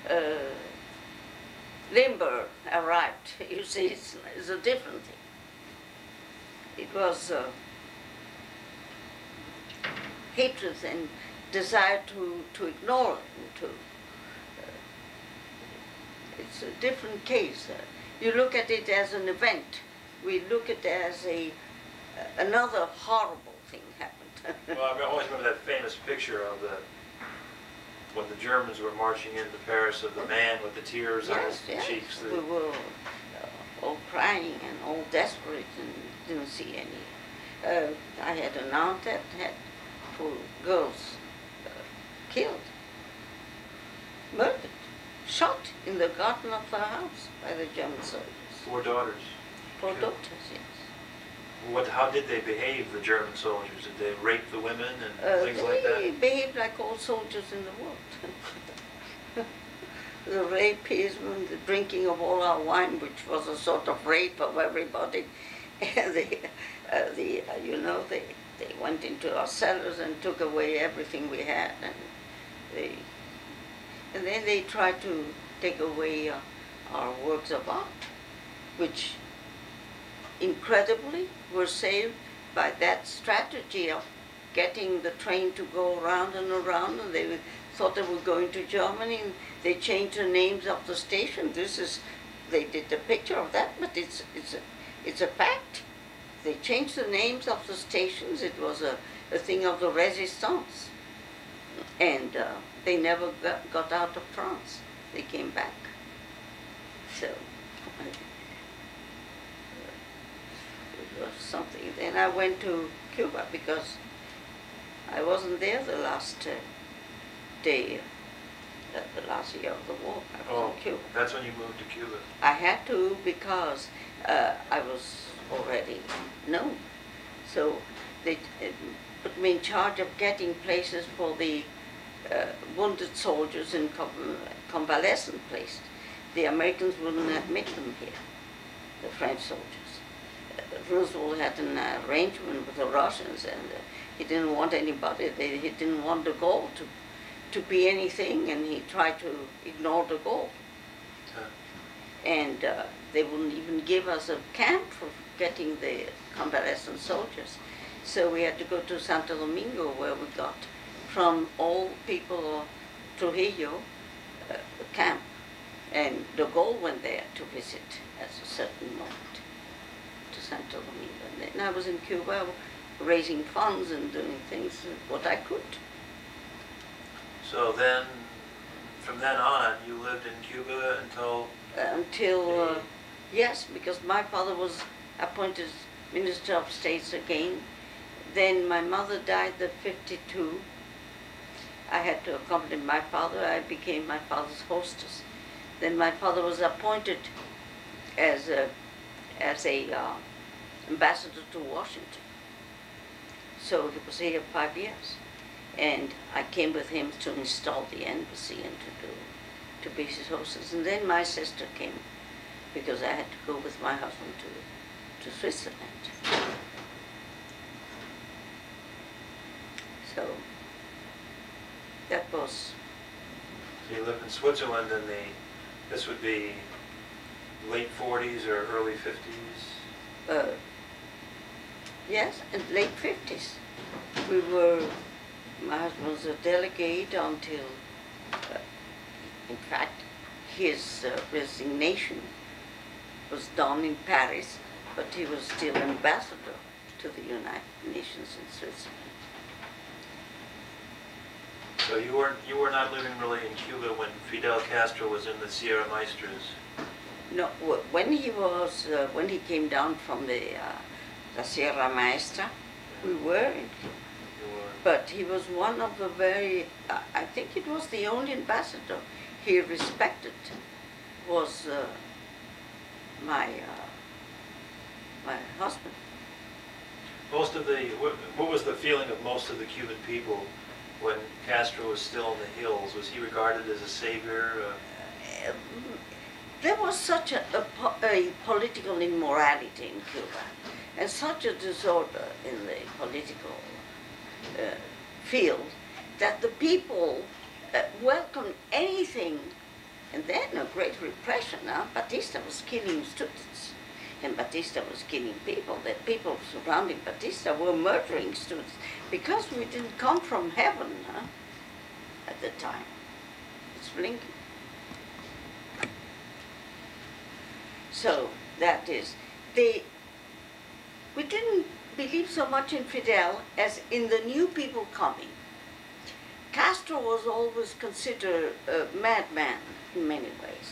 uh, Lindbergh arrived? You see, it's, it's a different thing. It was uh, hatred and desire to, to ignore and to. Uh, it's a different case. You look at it as an event. We look at it as a another horrible thing happened. Well, I always remember that famous picture of the, when the Germans were marching into Paris, of the man with the tears on his yes, yes. cheeks. We were uh, all crying and all desperate and didn't see any. Uh, I had an aunt that had four girls uh, killed, murdered, shot in the garden of her house by the German soldiers. Four daughters. Okay. doctors, yes. What, how did they behave, the German soldiers? Did they rape the women and Uh, things like that? they that? behaved like all soldiers in the world. the rapism, the drinking of all our wine, which was a sort of rape of everybody, and the, uh, the uh, you know, they they went into our cellars and took away everything we had, and they, and then they tried to take away uh, our works of art, which incredibly were saved by that strategy of getting the train to go around and around and they thought they were going to Germany and they changed the names of the station. This is they did a picture of that, but it's it's a it's a fact. They changed the names of the stations. It was a, a thing of the resistance. And uh, they never got, got out of France. they came back. So was something. Then I went to Cuba because I wasn't there the last uh, day, uh, the last year of the war. I was Oh, in Cuba. that's when you moved to Cuba. I had to because uh, I was already known. So they uh, put me in charge of getting places for the uh, wounded soldiers in convalescent places. The Americans wouldn't admit them here, the French soldiers. Roosevelt had an arrangement with the Russians and he didn't want anybody, they, he didn't want de Gaulle to, to be anything and he tried to ignore de Gaulle Huh. and uh, they wouldn't even give us a camp for getting the convalescent soldiers. So we had to go to Santo Domingo where we got from all people Trujillo uh, camp. And de Gaulle went there to visit at a certain moment Santo Domingo. And then I was in Cuba raising funds and doing things, what I could. So then, from then on, you lived in Cuba until, until, uh, yes, because my father was appointed Minister of States again. Then my mother died at 52. I had to accompany my father. I became my father's hostess. Then my father was appointed as a, as a uh, ambassador to Washington. So he was here five years. And I came with him to install the embassy and to do to be his hostess. And then my sister came because I had to go with my husband to, to Switzerland. So that was, so you lived in Switzerland in the, this would be late forties or early fifties? uh, yes, in the late 50s. We were, my husband was a delegate until, uh, in fact, his uh, resignation was done in Paris, but he was still ambassador to the United Nations in Switzerland. So you weren't, you were not living really in Cuba when Fidel Castro was in the Sierra Maestras? No, when he was, uh, when he came down from the, uh, the Sierra Maestra, we were in Cuba. But he was one of the very, I I think it was the only ambassador he respected was uh, my, uh, my husband. most of the, what, what was the feeling of most of the Cuban people when Castro was still in the hills? Was he regarded as a savior? Uh, Um, There was such a, a, a political immorality in Cuba and such a disorder in the political uh, field that the people uh, welcomed anything. And then a great repression. Huh? Batista was killing students, and Batista was killing people. The people surrounding Batista were murdering students because we didn't come from heaven huh? at the time. It's blinking. So that is the we didn't believe so much in Fidel as in the new people coming. Castro was always considered a madman in many ways.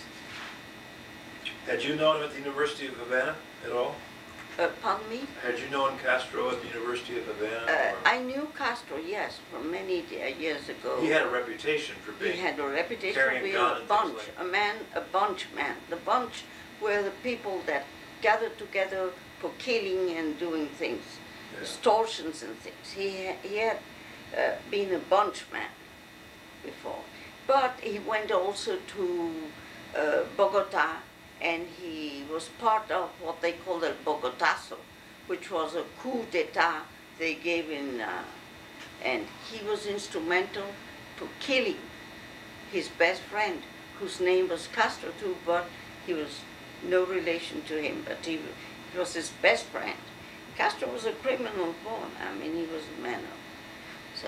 Had you known him at the University of Havana at all? Uh, pardon me? Had you known Castro at the University of Havana? Uh, I knew Castro, yes, from many years ago. He had a reputation for being. He had a reputation for being a bunch, like- a man, a bunch man. The bunch were the people that gathered together for killing and doing things, Yeah. extortions and things. He, he had uh, been a bunch man before. But he went also to uh, Bogota and he was part of what they called the Bogotazo, which was a coup d'etat they gave in, uh, and he was instrumental to killing his best friend, whose name was Castro too, but he was no relation to him, but he, he was his best friend. Castro was a criminal born, I mean, he was a man of, so,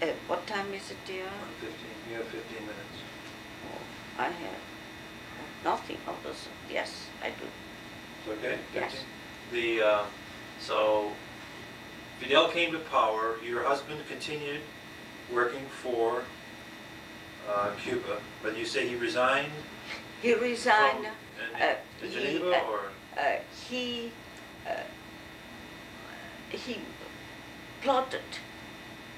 uh, what time is it, dear? 115, you have 15 minutes. Oh, I have nothing of this, yes, I do. It's okay? Yes. The, uh, so Fidel came to power, your husband continued working for uh, Cuba, but you say he resigned He resigned. from, uh, in- in he, Geneva, uh, or? Uh, he uh, he plotted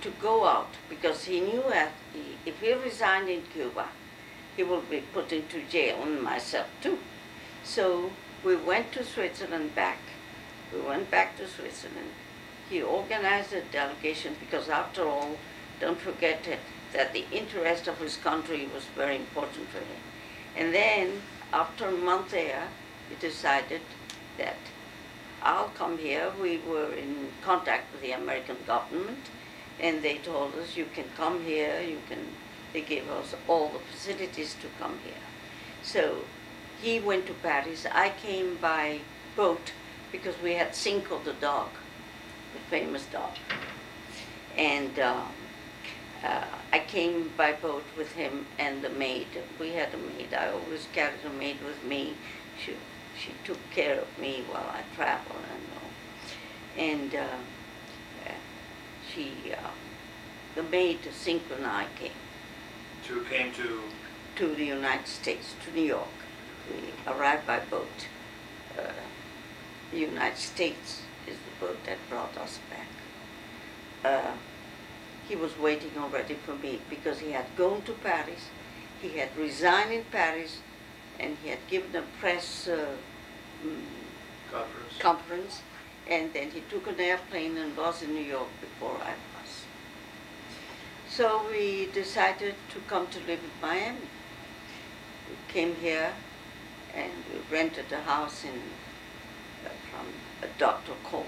to go out because he knew that if he resigned in Cuba, he would be put into jail and myself too. So we went to Switzerland back. We went back to Switzerland. He organized a delegation because after all, don't forget that, that the interest of his country was very important for him. And then after a month there, he decided that I'll come here. We were in contact with the American government, and they told us you can come here. You can. They gave us all the facilities to come here. So he went to Paris. I came by boat because we had Cinco the dog, the famous dog, and. Um, uh, I came by boat with him and the maid. We had a maid. I always carried a maid with me. She she took care of me while I traveled and all. And uh, she, uh, the maid, Cinco and I came Two came to, to the United States, to New York. We arrived by boat. Uh, the United States is the boat that brought us back. Uh, he was waiting already for me because he had gone to Paris. He had resigned in Paris and he had given a press uh, mm, conference? conference and then he took an airplane and was in New York before I was. So we decided to come to live in Miami. We came here and we rented a house in uh, from a doctor called.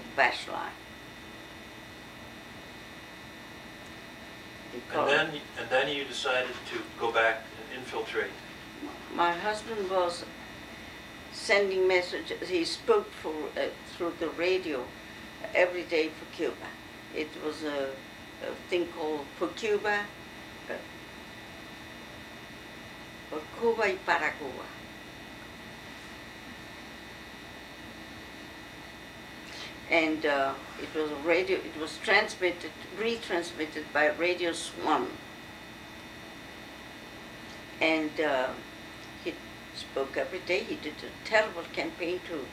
He And then, and then you decided to go back and infiltrate. My husband was sending messages. He spoke for uh, through the radio every day for Cuba. It was a, a thing called for Cuba, uh, por Cuba y para Cuba. And uh, it was a radio. It was transmitted, retransmitted by Radio Swan and uh, spoke every day. He did a terrible campaign to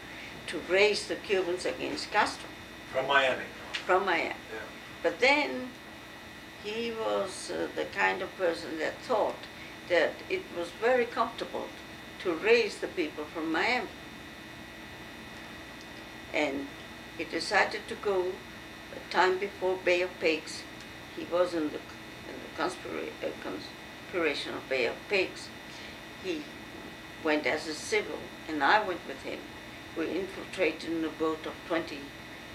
to raise the Cubans against Castro From Miami? from Miami. Yeah. But then he was uh, the kind of person that thought that it was very comfortable to raise the people from Miami. And he decided to go a time before Bay of Pigs. He was in the, in the conspira- uh, conspiration of Bay of Pigs. He went as a civil, and I went with him. We infiltrated in a boat of 20,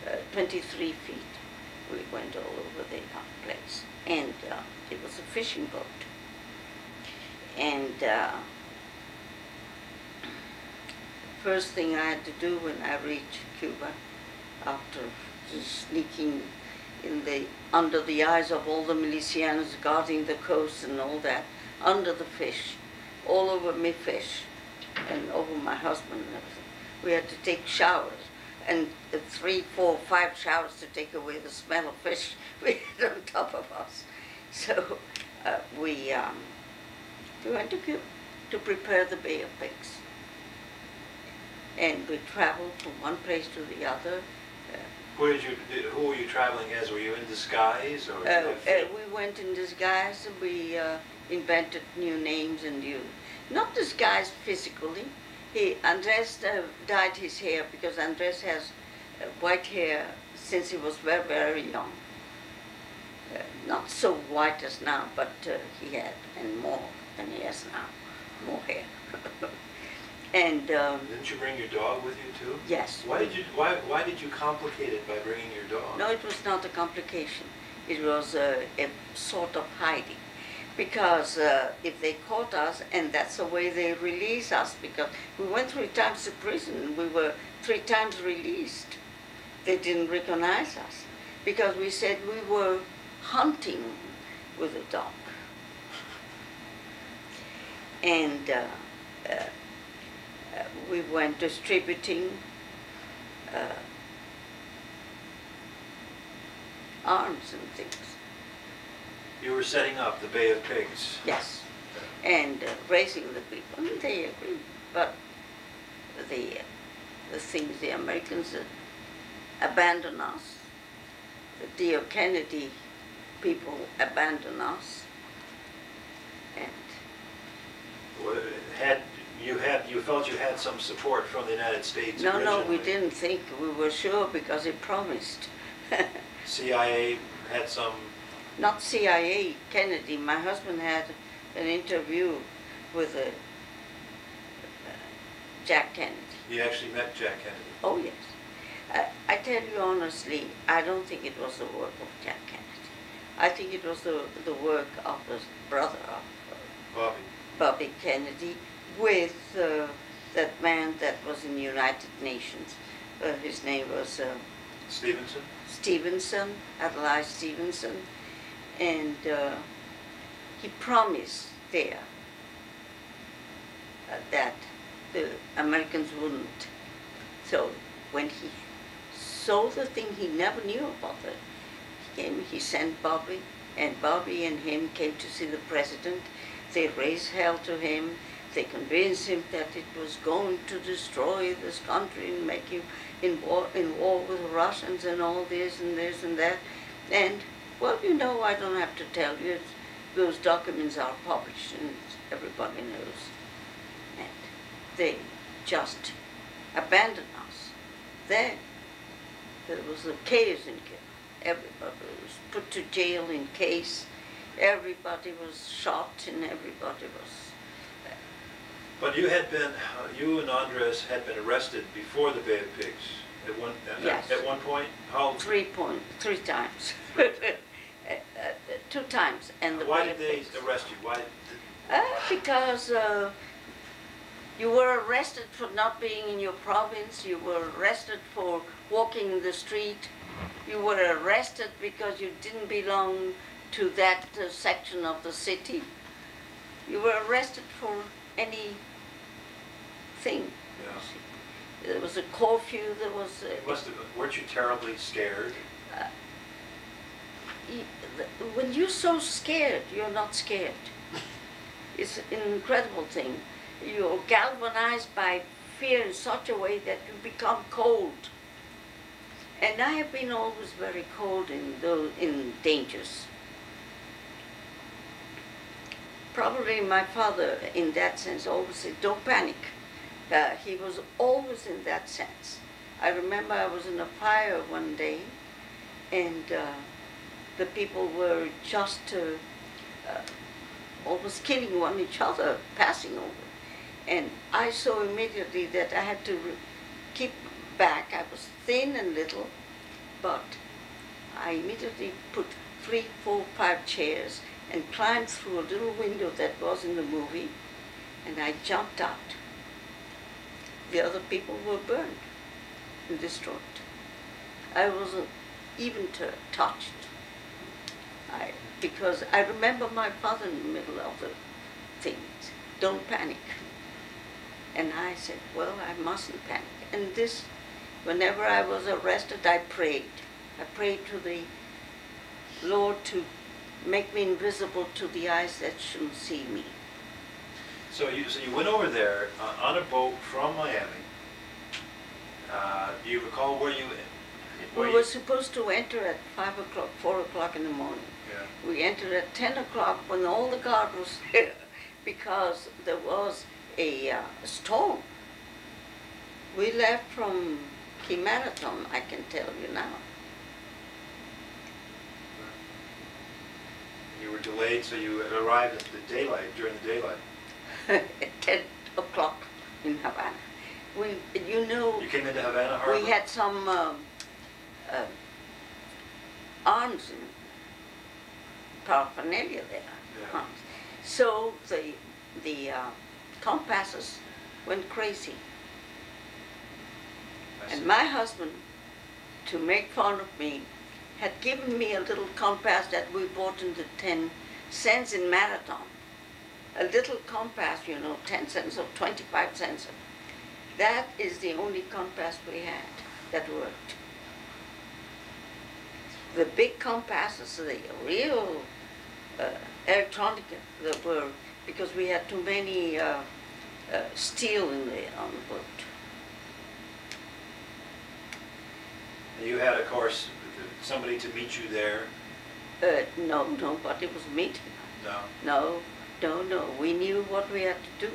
uh, 23 feet. We went all over the place, and uh, it was a fishing boat. And uh, first thing I had to do when I reached Cuba, after sneaking in the under the eyes of all the milicianos guarding the coast and all that, under the fish, all over me fish, and over my husband. We had to take showers, and uh, three, four, five showers to take away the smell of fish we had on top of us. So uh, we um, we went to Cuba to prepare the Bay of Pigs. And we traveled from one place to the other. Who did you, who were you traveling as? Were you in disguise or? Uh, uh, we went in disguise. And we uh, invented new names and new, not disguised physically. He Andres uh, dyed his hair because Andres has uh, white hair since he was very very young. Uh, not so white as now, but uh, he had and more than he has now, more hair. and um, Didn't you bring your dog with you too? yes, Why did you, why, why did you complicate it by bringing your dog? No, it was not a complication. It was a, a sort of hiding. Because uh, if they caught us, and that's the way they release us, because we went three times to prison we were three times released. They didn't recognize us because we said we were hunting with a dog. And uh, uh, we went distributing uh, arms and things. You were setting up the Bay of Pigs. Yes. and uh, raising the people, and they agree. But the the things the Americans uh, abandon us, the dear Kennedy people abandon us, and Wa- Had, you had, you felt you had some support from the United States no, no, we didn't think we were sure because it promised. CIA had some, Not CIA, Kennedy. My husband had an interview with uh, Jack Kennedy. you actually met Jack Kennedy. Oh, yes. I, I tell you honestly, I don't think it was the work of Jack Kennedy. I think it was the, the work of his brother, of uh, Bobby, Bobby Kennedy, with uh, that man that was in the United Nations. Uh, his name was uh, Stevenson? Stevenson, Adlai Stevenson, and uh, he promised there uh, that the Americans wouldn't. So when he saw the thing he never knew about it, he came, he sent Bobby, and Bobby and him came to see the president. They raised hell to him. They convinced him that it was going to destroy this country and make him in war, in war with the Russians and all this and this and that. And, well, you know, I don't have to tell you, it's, those documents are published and everybody knows. And they just abandoned us. Then there was a chaos in Cuba. Everybody was put to jail in case. Everybody was shot and everybody was But you had been, uh, you and Andres had been arrested before the Bay of Pigs at one, at- Yes. at one point? How, three point, three times. Three uh, Two times. And the why did they Pigs. arrest you? Why, Uh, because uh, you were arrested for not being in your province, you were arrested for walking in the street, you were arrested because you didn't belong to that uh, section of the city. You were arrested for any thing. yeah. There was a curfew, there was, uh, You must have, weren't you terribly scared? the- when you're so scared, you're not scared. It's an incredible thing. You're galvanized by fear in such a way that you become cold. And I have been always very cold in those in dangers. Probably my father, in that sense, always said, "Don't panic." Uh, he was always in that sense. I remember I was in a fire one day, and uh, the people were just uh, uh, almost killing one each other, passing over. And I saw immediately that I had to keep back. I was thin and little, but I immediately put three, four, five chairs and climbed through a little window that was in the movie, and I jumped out. The other people were burned and destroyed. I wasn't even touched. I, because I remember my father in the middle of the things, don't panic. And I said, well, I mustn't panic. And this, whenever I was arrested, I prayed. I prayed to the Lord to make me invisible to the eyes that shouldn't see me. So you, so you went over there uh, on a boat from Miami. Uh, Do you recall where you? where We you- were supposed to enter at five o'clock, four o'clock in the morning. Yeah. We entered at 10 o'clock when all the guard was there because there was a uh, storm. We left from Key Marathon, I can tell you now. You were delayed, so you arrived at the daylight, during the daylight. at 10 o'clock in Havana. We, you know, You came into Havana Harbor? we had some um, uh, arms and paraphernalia there. Yeah. So the, the uh, compasses went crazy. And my husband, to make fun of me, had given me a little compass that we bought in the 10 cents in Marathon. A little compass, you know, 10 cents or 25 cents. That is the only compass we had that worked. The big compasses, the real electronic, that were because we had too many uh, uh, steel in the on the boat. You had, of course, somebody to meet you there? Uh, no, nobody was meeting. No? No, no, no. We knew what we had to do.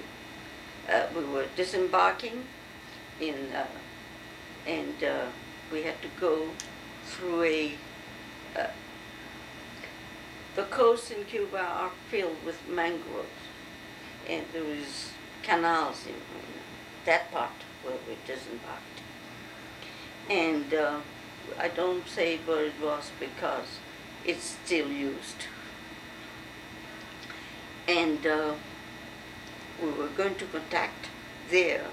Uh, we were disembarking in, uh, and uh, we had to go through a. The coasts in Cuba are filled with mangroves, and there is canals in, in that part where we disembarked. And uh, I don't say where it was because it's still used and uh, we were going to contact there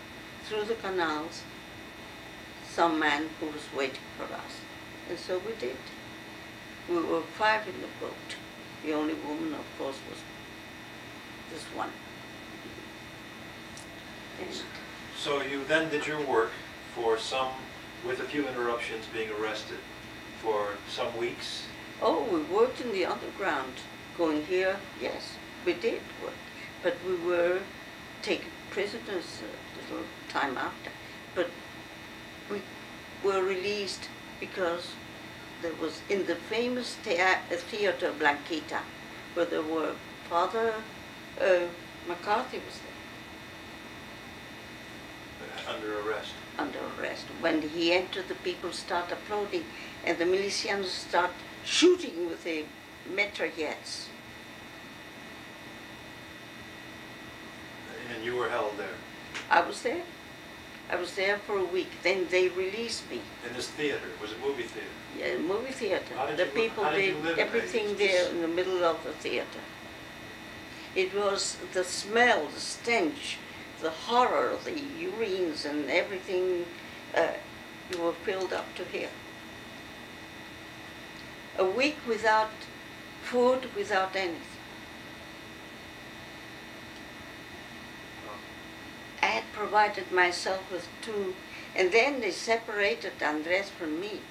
through the canals some man who was waiting for us. And so we did. We were five in the boat. The only woman, of course, was this one. And So you then did your work for some, with a few interruptions, being arrested for some weeks? Oh, we worked in the underground, going here, yes, we did work. But we were taken prisoners uh, a little time after. But we were released because there was in the famous thea- uh, theater Blanquita, where there were Father uh, McCarthy was there Under arrest? under arrest. When he entered, the people start applauding, and the militians start shooting with the metrallettes. And you were held there? I was there. I was there for a week. Then they released me. In this theater? It was a movie theater? Yeah, movie theater. The you- people did did everything there in the middle of the theater. It was the smell, the stench, the horror, the urines and everything. Uh, you were filled up to here. A week without food, without anything. I had provided myself with two, and then they separated Andres from me.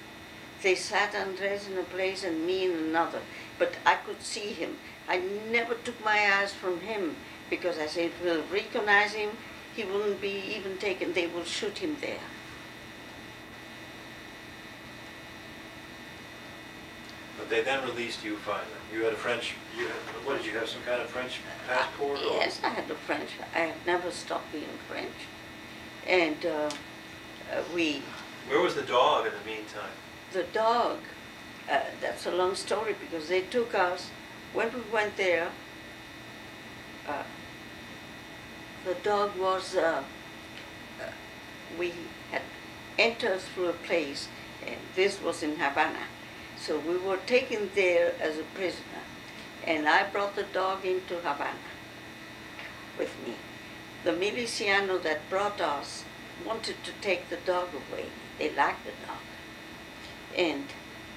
They sat Andres in a place and me in another, but I could see him. I never took my eyes from him because I said, if we'll recognize him, he wouldn't be even taken, they will shoot him there. But they then released you finally. You had a French, you had, what did you have, some kind of French passport? or- Yes, I had a French. I have never stopped being French. And uh, uh, we Where was the dog in the meantime? The dog, uh, that's a long story because they took us, when we went there, uh, the dog was, uh, uh, we had entered through a place, and this was in Havana. So we were taken there as a prisoner, and I brought the dog into Havana with me. The miliciano that brought us wanted to take the dog away. They liked the dog. And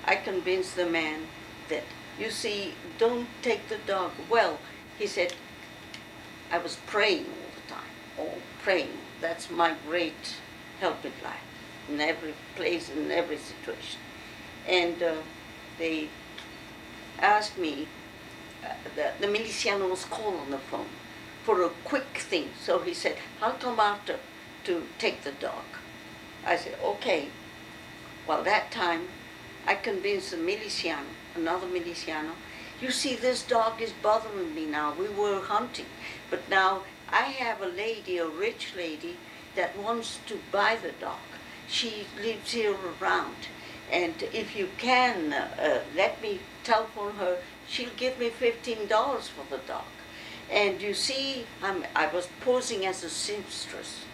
I convinced the man that, you see, don't take the dog. Well, he said, I was praying all the time. Oh, praying. That's my great help in life, in every place, in every situation. And uh, they asked me, uh, the, the miliciano was called on the phone for a quick thing. So he said, I'll come after to take the dog. I said, okay. Well, that time, I convinced a miliciano, another miliciano, you see, this dog is bothering me now. We were hunting, but now I have a lady, a rich lady, that wants to buy the dog. She lives here around, and if you can uh, let me telephone her, she'll give me fifteen dollars for the dog. And you see, I'm, I was posing as a seamstress.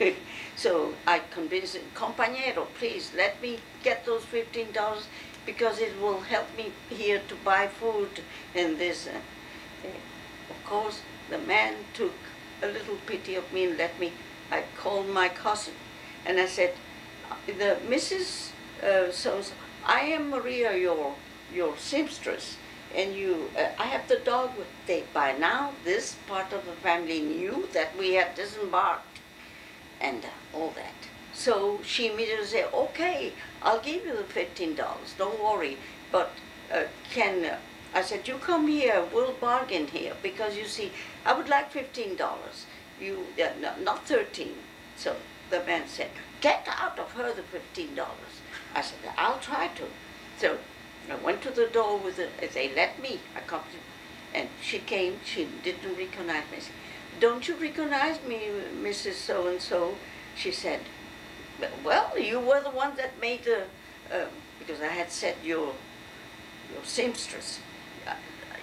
so I convinced him, compañero, please let me get those fifteen dollars because it will help me here to buy food and this. Uh, of course, the man took a little pity of me and let me. I called my cousin, and I said, "Uh, "The Mrs. Uh, so I am Maria, your your seamstress." and you, uh, I have the dog with they by now this part of the family knew that we had disembarked and all that. So she immediately said, okay, I'll give you the fifteen dollars, don't worry, but uh, can uh, I said, you come here, we'll bargain here, because you see, I would like fifteen dollars. You, uh, no, not thirteen. So the man said, get out of her the fifteen dollars. I said, I'll try to. So I went to the door with the, they let me, I come and she came, she didn't recognize me. Don't you recognize me, Mrs. So-and-so? She said, well, you were the one that made the, uh, because I had said your, your seamstress.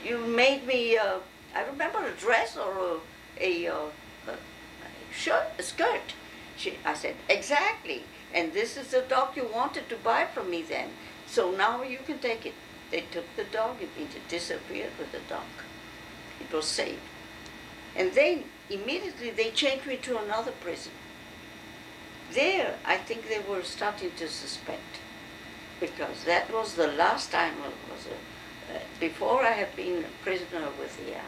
You made me, uh, I remember a dress or a, a, uh, a shirt, a skirt. She, I said, exactly. And this is the dog you wanted to buy from me then. So now you can take it. They took the dog, it disappeared with the dog. It was saved. And then immediately they changed me to another prison. There, I think they were starting to suspect because that was the last time it was a, uh, before I had been a prisoner with the uh,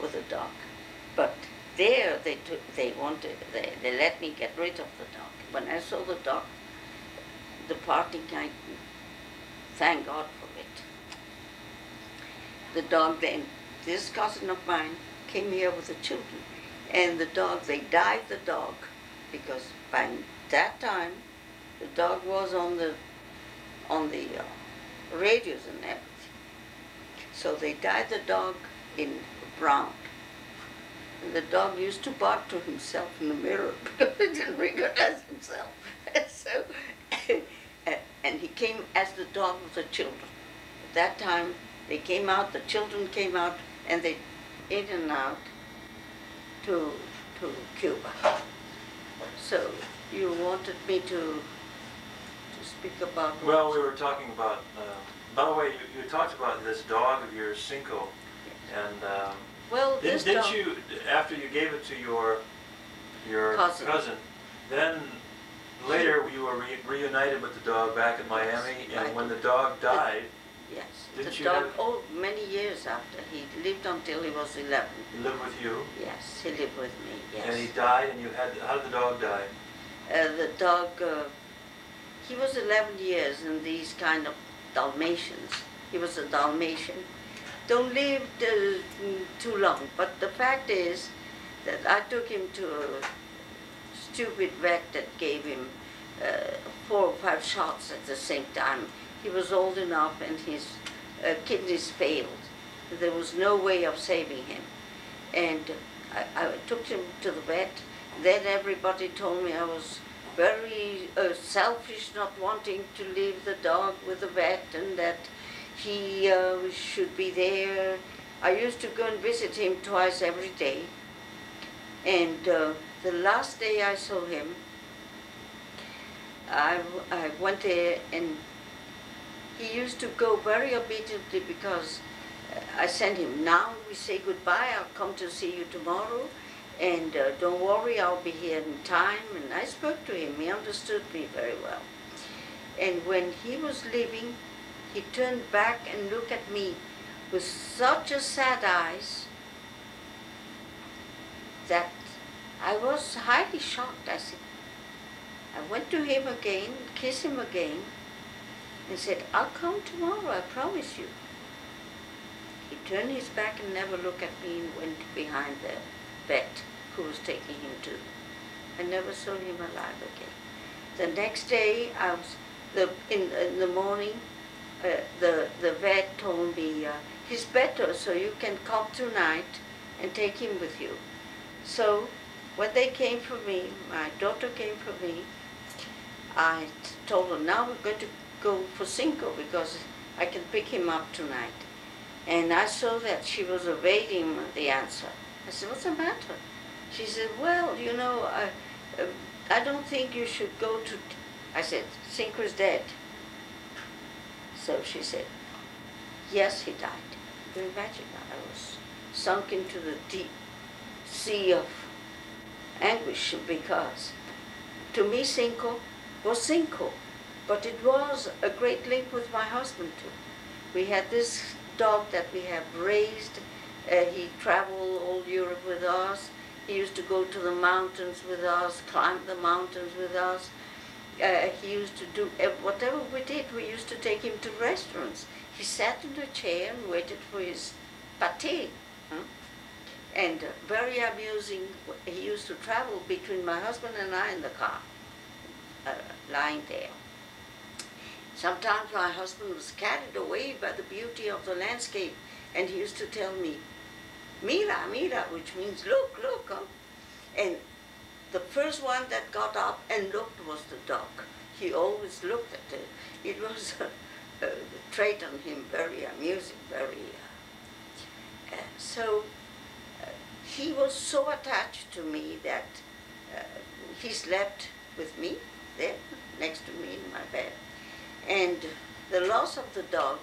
with a dog, but there they took they wanted they, they let me get rid of the dog. When I saw the dog the departing, I thank God for it. The dog then, this cousin of mine came here with the children, and the dog they dyed the dog because by that time the dog was on the on the uh, radios and everything. So they dyed the dog in brown. And the dog used to bark to himself in the mirror because he didn't recognize himself. so, and he came as the dog of the children. At that time, they came out, the children came out, and they in and out to, to Cuba. So you wanted me to to speak about Well, we were talking about, uh, by the way, you, you talked about this dog of yours, Cinco, and, um, well didn't, this didn't dog, you, after you gave it to your, your Cousin. cousin, then later you were re- reunited with the dog back in Miami, and when the dog died, yes, didn't the dog. have- Oh, many years after he lived until he was eleven. he lived with you, Yes, he lived with me. Yes. and he died, and you had, how did the dog die? uh, the dog, uh, he was 11 years in these kind of Dalmatians. He was a Dalmatian. Don't live uh, too long, but the fact is that I took him to a stupid vet that gave him uh, four or five shots at the same time. He was old enough and his uh, kidneys failed. There was no way of saving him. And I, I took him to the vet. Then everybody told me I was very uh, selfish, not wanting to leave the dog with the vet, and that he uh, should be there. I used to go and visit him twice every day. And uh, the last day I saw him, I, I went there and he used to go very obediently because uh, I sent him, now we say goodbye, I'll come to see you tomorrow, and uh, don't worry, I'll be here in time. And I spoke to him, he understood me very well. And when he was leaving, he turned back and looked at me with such a sad eyes that I was highly shocked. I said, I went to him again, kissed him again, and said, I'll come tomorrow, I promise you. He turned his back and never looked at me and went behind the vet who was taking him to. I never saw him alive again. The next day, I was the in, in the morning. Uh, the the vet told me uh, he's better, so you can come tonight and take him with you. So when they came for me, my daughter came for me. I told her now we're going to go for Cinco because I can pick him up tonight. And I saw that she was evading the answer. I said, "What's the matter?" She said, "Well, you know, I, uh, I don't think you should go to." I said, "Cinco's dead." So she said, "Yes, he died." You imagine? I was sunk into the deep sea of anguish because to me Cinco was Cinco, but it was a great link with my husband too. We had this dog that we have raised. Uh, he traveled all Europe with us. He used to go to the mountains with us, climb the mountains with us. uh, he used to do whatever we did. We used to take him to restaurants. He sat in a chair and waited for his pâté. And uh, very amusing. He used to travel between my husband and I in the car, uh, lying there. Sometimes my husband was carried away by the beauty of the landscape, and he used to tell me, "Mira, mira," which means look, look. And the first one that got up and looked was the dog. He always looked at it. It was a, a trait on him, very amusing, very. Uh, uh, so uh, he was so attached to me that uh, he slept with me there, next to me in my bed. And the loss of the dog,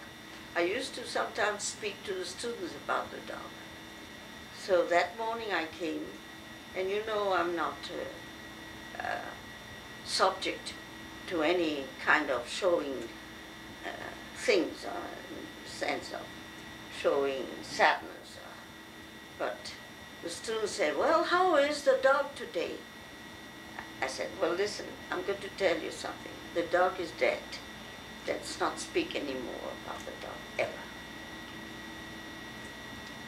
I used to sometimes speak to the students about the dog. So that morning I came and you know, I'm not uh, uh, subject to any kind of showing uh, things, uh, sense of showing sadness. uh, But the students said, Well, how is the dog today? I said, Well, listen, I'm going to tell you something. The dog is dead. Let's not speak anymore about the dog, ever.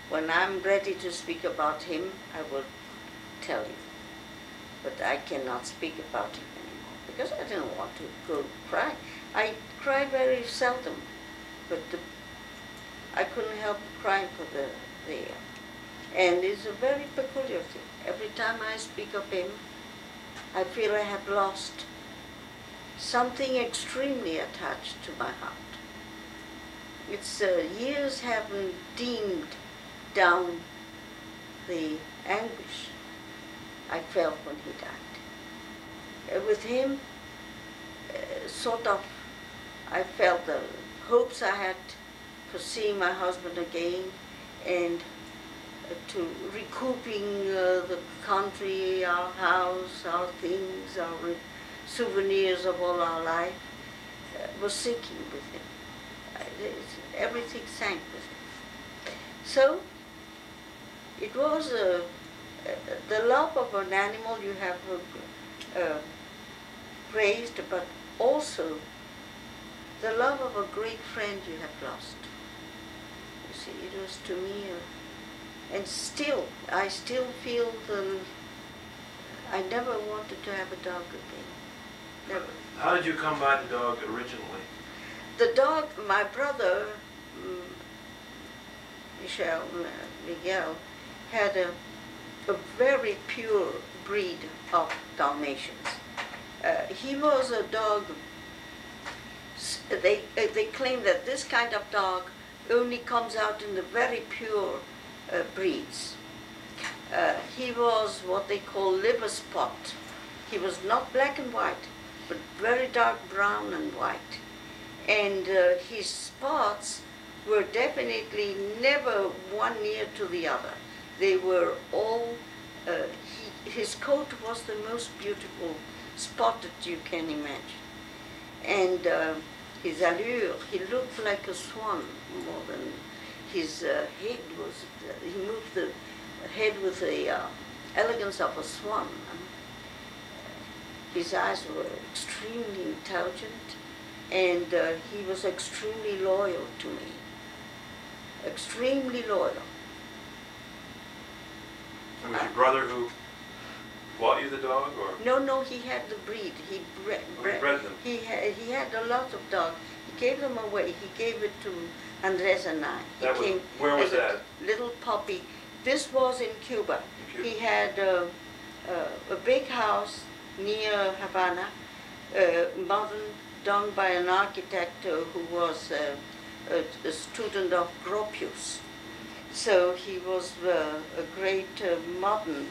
When I'm ready to speak about him, I will tell you. But I cannot speak about him anymore because I didn't want to go cry. I cry very seldom, but the, I couldn't help crying for the there. And it's a very peculiar thing. Every time I speak of him, I feel I have lost something extremely attached to my heart. It's uh, years haven't dimmed down the anguish I felt when he died. Uh, with him, uh, sort of, I felt the hopes I had for seeing my husband again and uh, to recouping uh, the country, our house, our things, our souvenirs of all our life uh, was sinking with him. Uh, everything sank with him. So it was uh, uh, the love of an animal you have uh, uh, praised, but also the love of a great friend you have lost. You see, it was to me, uh, and still, I still feel the. I never wanted to have a dog again. How did you come by the dog originally? The dog, my brother, mm, Michel, uh, Miguel, had a, a very pure breed of Dalmatians. Uh, he was a dog, they, uh, they claim that this kind of dog only comes out in the very pure uh, breeds. Uh, he was what they call liver spot. He was not black and white, but very dark brown and white and uh, his spots were definitely never one near to the other. They were all, uh, he, his coat was the most beautiful spot that you can imagine. And uh, his allure, he looked like a swan more than his uh, head was, he moved the head with the uh, elegance of a swan. His eyes were extremely intelligent and uh, he was extremely loyal to me. Extremely loyal. It was your brother who bought you the dog, or? No, no, he had the breed. He bred. Oh, he bred them. He had, he had a lot of dogs. He gave them away. He gave it to Andres and I. He That was- where was that? Little puppy. This was in Cuba. In Cuba. He had uh, uh, a big house near Havana, modern, done by an architect who was a, a student of Gropius. So he was uh, a great uh, modern.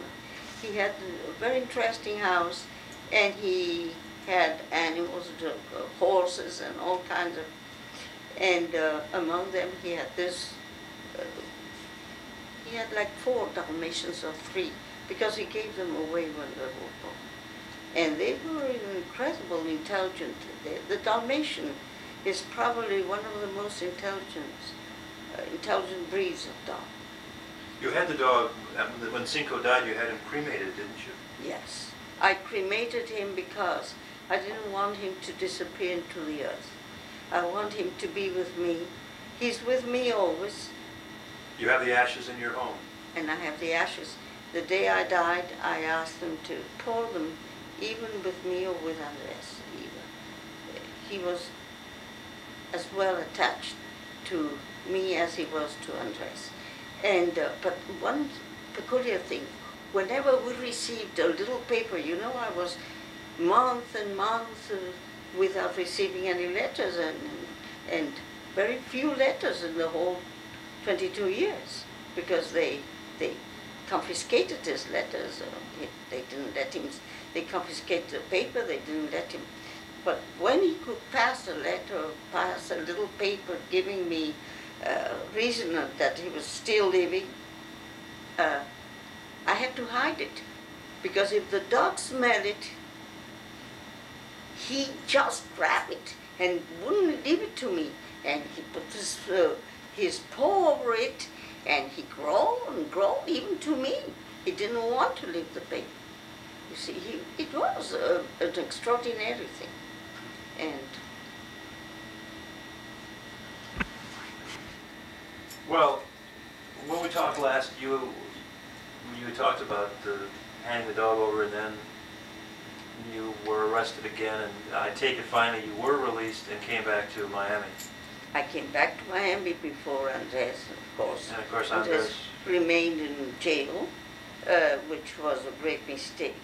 He had a very interesting house, and he had animals, uh, horses, and all kinds of. And uh, among them, he had this. Uh, he had like four Dalmatians or three, because he gave them away when they were born. And they were incredible intelligent. The, the Dalmatian is probably one of the most intelligent, uh, intelligent breeds of dog. You had the dog, uh, when Cinco died, you had him cremated, didn't you? Yes. I cremated him because I didn't want him to disappear into the earth. I want him to be with me. He's with me always, You have the ashes in your home. and I have the ashes. The day I died, I asked them to pour them, even with me or with Andres. Even. He was as well attached to me as he was to Andres. And uh, but one peculiar thing, whenever we received a little paper, you know, I was months and months uh, without receiving any letters, and and very few letters in the whole 22 years, because they they confiscated his letters. They didn't let him. They confiscated the paper. They didn't let him. But when he could pass a letter, pass a little paper giving me uh, reason that he was still living, uh, I had to hide it. Because if the dog smelled it, he just grabbed it and wouldn't leave it to me. And he put his, uh, his paw over it and he growled and growled even to me. He didn't want to leave the paper. You see, he, it was uh, an extraordinary thing. And Well, when we talked last, you, you talked about handing the dog over and then you were arrested again and I take it finally you were released and came back to Miami. I came back to Miami before Andres, of course. And of course Andres Andres, remained in jail, uh, which was a great mistake.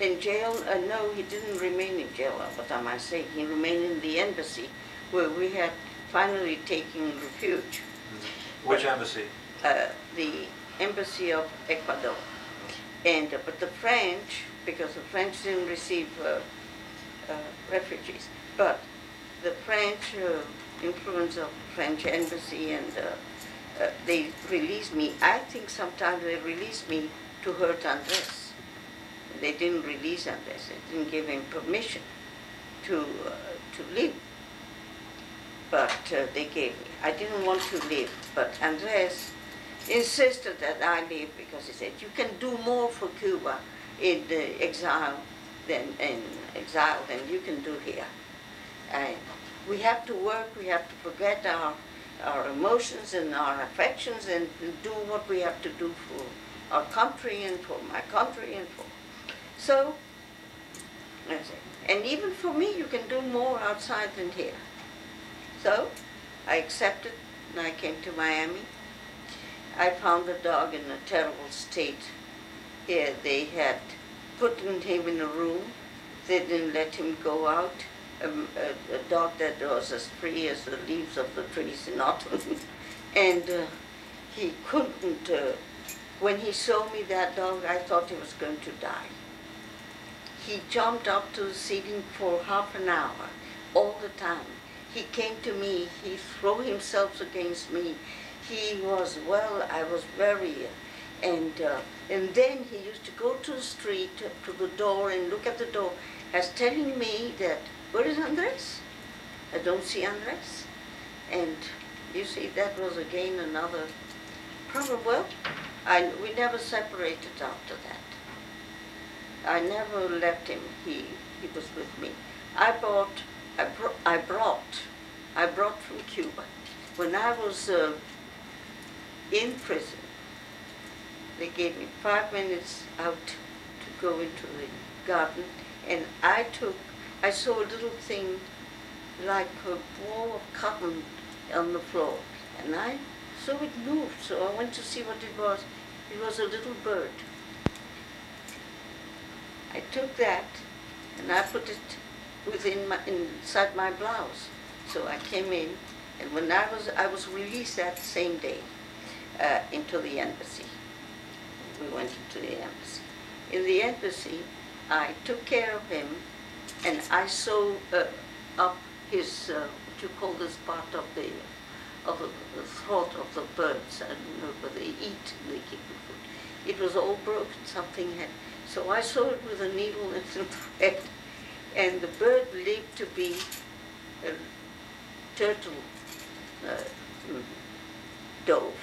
In jail, uh, no, he didn't remain in jail, uh, but I must say, he remained in the embassy where we had finally taken refuge, which embassy? uh, the embassy of Ecuador. And, uh, but the French, because the French didn't receive uh, uh, refugees, but the French uh, influence of French embassy and uh, uh, they released me. I think sometimes they released me to hurt Andres. They didn't release Andres. They didn't give him permission to uh, to live. But uh, they gave me. I didn't want to live, but Andres insisted that I live because he said you can do more for Cuba in the exile than in exile than you can do here. And we have to work. We have to forget our our emotions and our affections and do what we have to do for our country and for my country and for. So, I say, and even for me, you can do more outside than here. So, I accepted and I came to Miami. I found the dog in a terrible state. Yeah, they had put him in a room. They didn't let him go out. Um, a, a dog that was as free as the leaves of the trees in autumn. and uh, he couldn't, uh, when he saw me, that dog, I thought he was going to die. He jumped up to the ceiling for half an hour, all the time. He came to me, he threw himself against me. He was, well, I was very, and, uh, and then he used to go to the street, to the door, and look at the door, as telling me that, where is Andres? I don't see Andres. And you see, that was again another problem. Well, I, we never separated after that. I never left him. He, he was with me. I bought, I, bro- I brought, I brought from Cuba. When I was uh, in prison, they gave me five minutes out to go into the garden, and I took, I saw a little thing like a ball of cotton on the floor, and I saw it moved, so I went to see what it was. It was a little bird. I took that and I put it within my, inside my blouse. So I came in, and when I was, I was released that same day uh, into the embassy. We went into the embassy. In the embassy, I took care of him, and I sewed uh, up his, uh, what you call this part of the, of the, the throat of the birds. I don't know they eat, they keep the food. It was all broken, something had, so I saw it with a needle and some thread, and the bird lived to be a turtle uh, dove.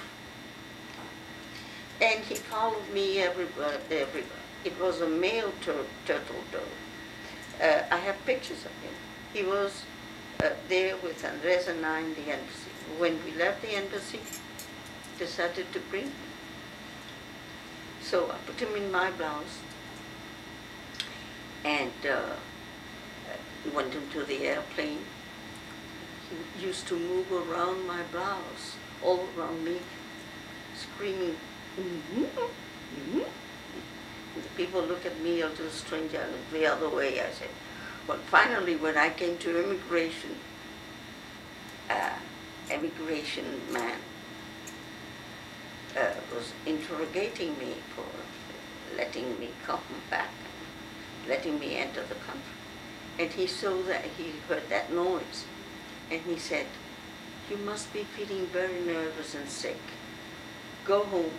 And he followed me everywhere, everywhere. It was a male tur- turtle dove. Uh, I have pictures of him. He was uh, there with Andres and I in the embassy. When we left the embassy, decided to bring him. So I put him in my blouse and uh, went into the airplane. He used to move around my blouse, all around me, screaming, mm-hmm, mm-hmm. The people look at me a little strange, I look the other way. I said, But finally, when I came to immigration, uh, immigration man uh, was interrogating me for letting me come back, letting me enter the country. And he saw that, he heard that noise, and he said, you must be feeling very nervous and sick. Go home.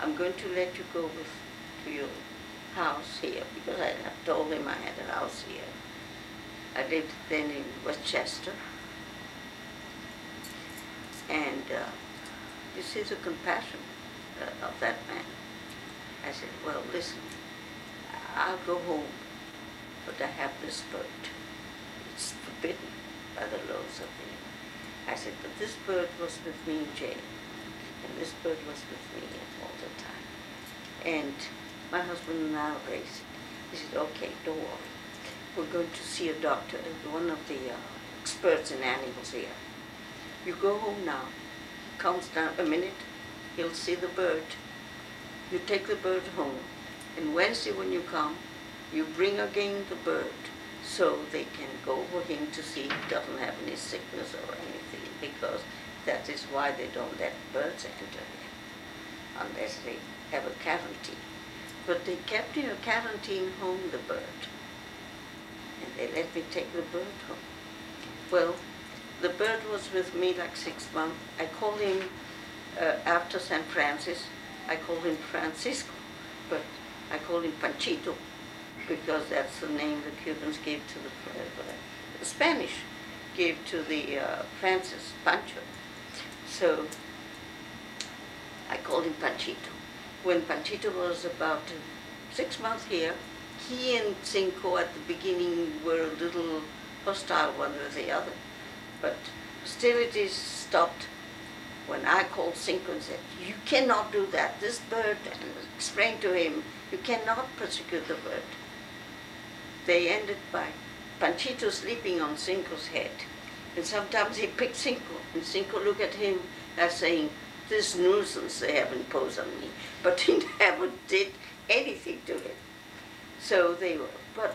I'm going to let you go with, to your house here, because I had told him I had a house here. I lived then in Westchester. And uh, this is the compassion uh, of that man. I said, well, listen, I'll go home, but I have this bird. It's forbidden by the laws of the I said, but this bird was with me jail, and this bird was with me all the time. And my husband and I raised. He said, okay, don't worry. We're going to see a doctor, one of the uh, experts in animals here. You go home now. Comes down a minute, he'll see the bird. You take the bird home, and Wednesday when you come, you bring again the bird so they can go for him to see he doesn't have any sickness or anything because that is why they don't let birds enter here unless they have a quarantine. But they kept in a quarantine home the bird and they let me take the bird home. Well, the bird was with me like six months. I called him uh, after St. Francis. I called him Francisco, but I called him Panchito because that's the name the Cubans gave to the, uh, the Spanish gave to the uh, Francis Pancho. So I called him Panchito. When Panchito was about six months here, he and Cinco at the beginning were a little hostile one with the other, but hostilities stopped when I called Cinco and said, you cannot do that, this bird, and explained to him, you cannot persecute the bird. They ended by Panchito sleeping on Cinco's head. And sometimes he picked Cinco, and Cinco looked at him as saying, this nuisance they have imposed on me. But he never did anything to it. So they were, but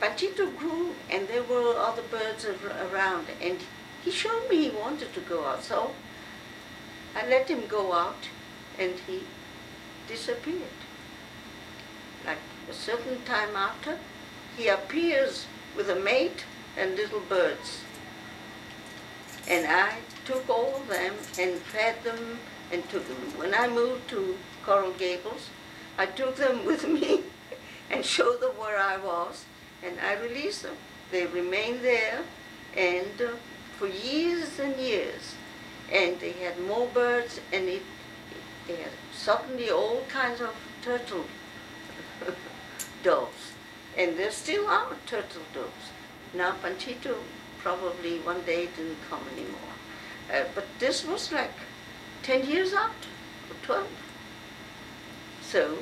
Panchito grew and there were other birds around and he showed me he wanted to go out. So I let him go out and he disappeared. Like a certain time after, he appears with a mate and little birds. And I took all of them and fed them and took them. When I moved to Coral Gables, I took them with me and showed them where I was, and I released them. They remained there, and uh, for years and years, and they had more birds, and it, they had suddenly all kinds of turtle doves, and there still are turtle doves. Now Panchito probably one day didn't come anymore, uh, but this was like 10 years after, or 12. So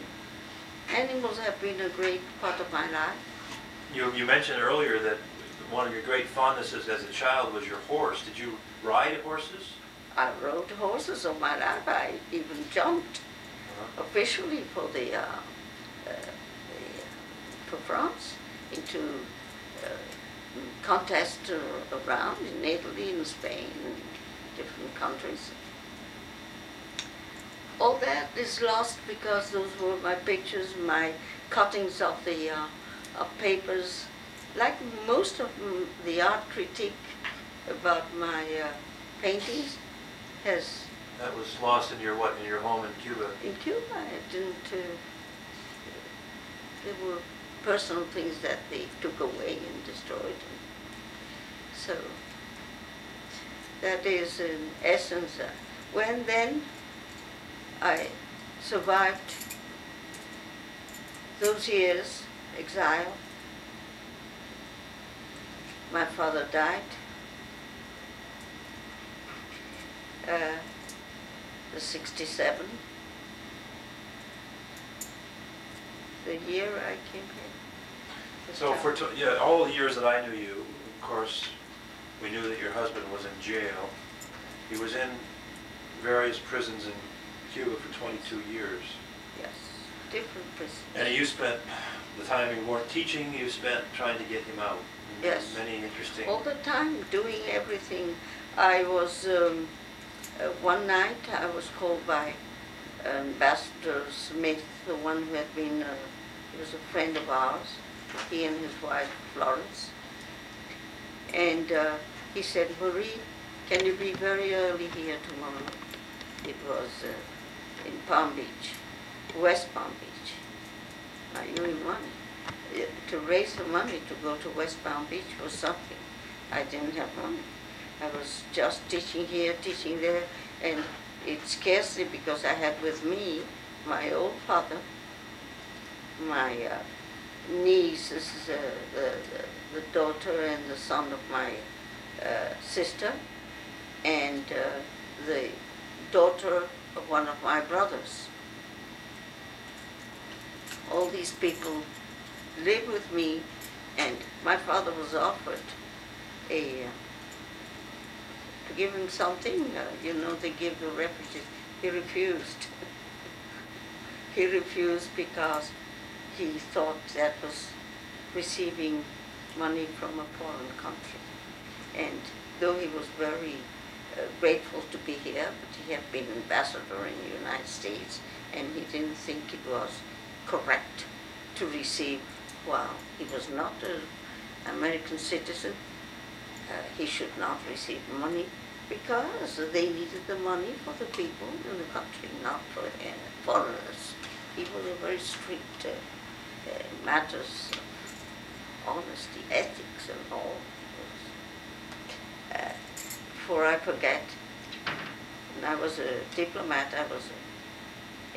animals have been a great part of my life. You, you mentioned earlier that one of your great fondnesses as a child was your horse. Did you ride horses? I rode horses all my life. I even jumped uh-huh. officially for the, uh, uh, the for France into uh, contests around in Italy and Spain and different countries all that is lost because those were my pictures, my cuttings of the uh, of papers. Like most of the art critique about my uh, paintings has. That was lost in your what? In your home in Cuba. In Cuba, It didn't. Uh, there were personal things that they took away and destroyed. So that is in essence. Uh, when then I survived those years, exile, my father died. Uh, the 67. The year I came here. So for, to- yeah, all the years that I knew you, of course, we knew that your husband was in jail. He was in various prisons in Cuba for 22 years. Yes, different prisons. And you spent, the time you weren't teaching, you spent trying to get him out. Yes. Many interesting, All the time, doing everything. I was, um, uh, one night, I was called by Ambassador Smith, the one who had been, uh, he was a friend of ours, he and his wife Florence. And uh, he said, Marie, can you be very early here tomorrow? It was uh, in Palm Beach, West Palm Beach. I knew him money. Uh, To raise the money to go to West Palm Beach was something. I didn't have money. I was just teaching here, teaching there, and it's scarcely because I had with me my old father, my uh, niece, is, uh, the, the, the daughter and the son of my uh, sister, and uh, the daughter of one of my brothers. All these people live with me, and my father was offered a uh, to give him something. Uh, you know, they give the refugees. He refused. he refused because he thought that was receiving money from a foreign country. And though he was very uh, grateful to be here, but he had been ambassador in the United States, and he didn't think it was correct to receive, while he was not an American citizen, he should not receive money because they needed the money for the people in the country, not for uh, foreigners. Was a very strict uh, matters of honesty, ethics, and all. Uh, before I forget, I was a diplomat, I was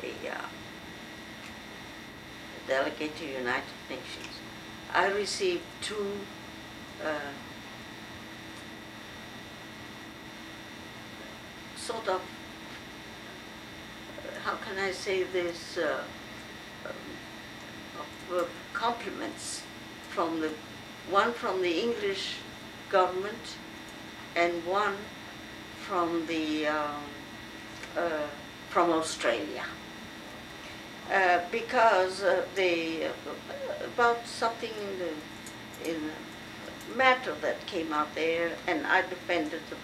a, a, uh, delegate to United Nations. I received two uh, sort of, uh, how can I say this, uh, um, uh, compliments from the, one from the English government and one from the, um, uh, from Australia. Uh, because uh, they, about something in the, in the matter that came out there, and I defended the,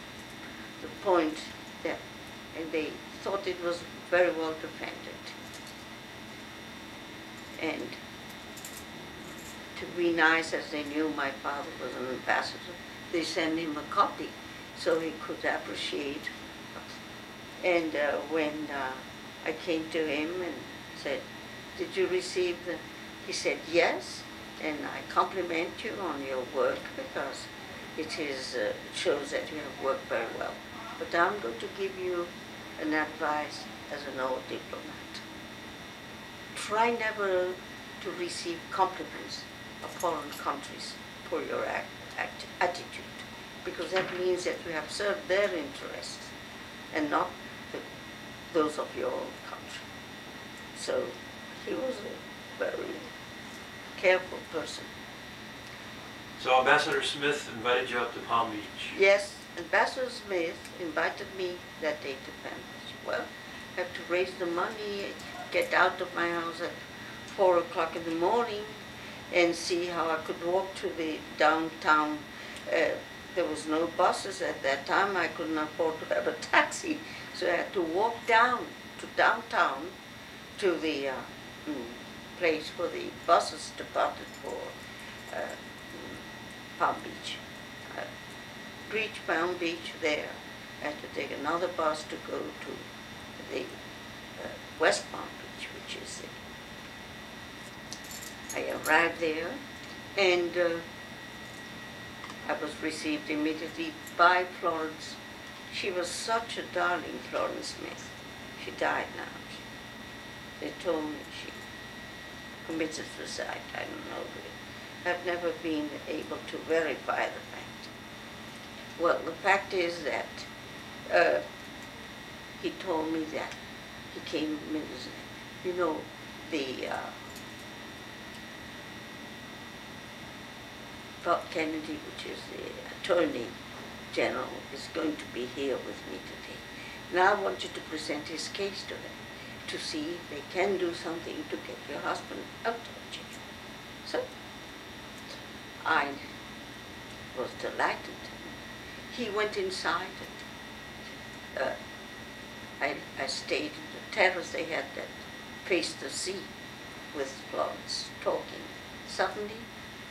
the point and they thought it was very well defended. And to be nice, as they knew my father was an ambassador, they sent him a copy so he could appreciate. And uh, when uh, I came to him and said, did you receive the, he said, yes, and I compliment you on your work because it is, uh, shows that you have worked very well. But I'm going to give you an advice as an old diplomat. Try never to receive compliments of foreign countries for your act, act, attitude, because that means that you have served their interests and not the, those of your own country. So he was a very careful person. so Ambassador Smith invited you up to Palm Beach. Yes, Ambassador Smith invited me that day to Beach. Well, I have to raise the money, get out of my house at four o'clock in the morning, and see how I could walk to the downtown. Uh, there was no buses at that time. I couldn't afford to have a taxi, so I had to walk down to downtown to the uh, mm, place where the buses departed for uh, mm, Palm Beach. Reach Palm Beach there. I had to take another bus to go to the uh, West Palm Beach, which is the. I arrived there, and uh, I was received immediately by Florence. She was such a darling, Florence Smith. She died now. She, they told me she committed suicide. I don't know. I've never been able to verify the fact. Well, the fact is that uh, he told me that he came, you know, the uh, Bob Kennedy, which is the Attorney General, is going to be here with me today. Now I want you to present his case to them to see if they can do something to get your husband out of jail. So I was delighted. He went inside and uh, I, I stayed in the terrace they had that faced the sea with Florence talking. Suddenly,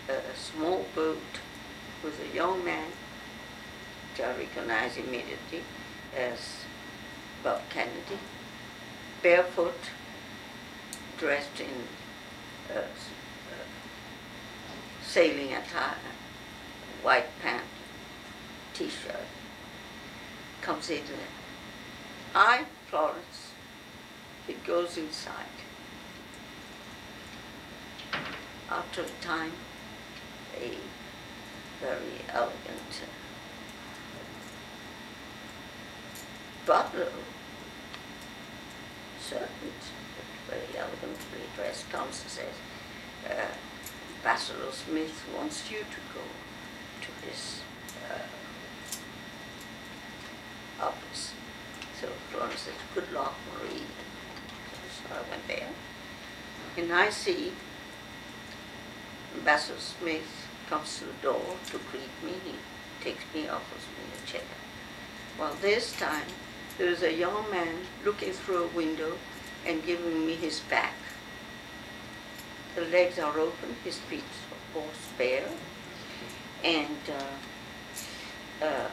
a small boat with a young man, which I recognized immediately as Bob Kennedy, barefoot, dressed in uh, uh, sailing attire, white pant, t-shirt, comes in there. I, Florence, it goes inside. After a time, a very elegant butler, servant, very elegantly dressed, comes and says, uh, Ambassador Smith wants you to go to his uh, office. So Florence said, good luck, Marie. So I went there. And I see Ambassador Smith comes to the door to greet me. He takes me, offers me a chair. Well, this time there is a young man looking through a window and giving me his back. The legs are open, his feet, are course, bare. And uh, uh,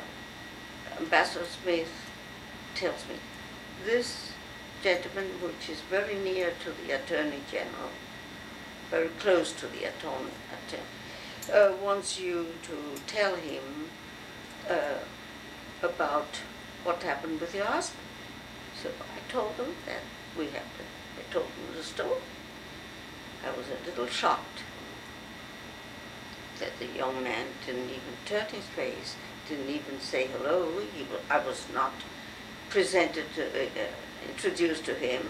Ambassador Smith tells me, this gentleman, which is very near to the Attorney General, very close to the Attorney, uh, wants you to tell him uh, about what happened with your husband. So I told them that we have to, I told them the story. I was a little shocked that the young man didn't even turn his face, didn't even say hello. He, I was not presented, to, uh, uh, introduced to him.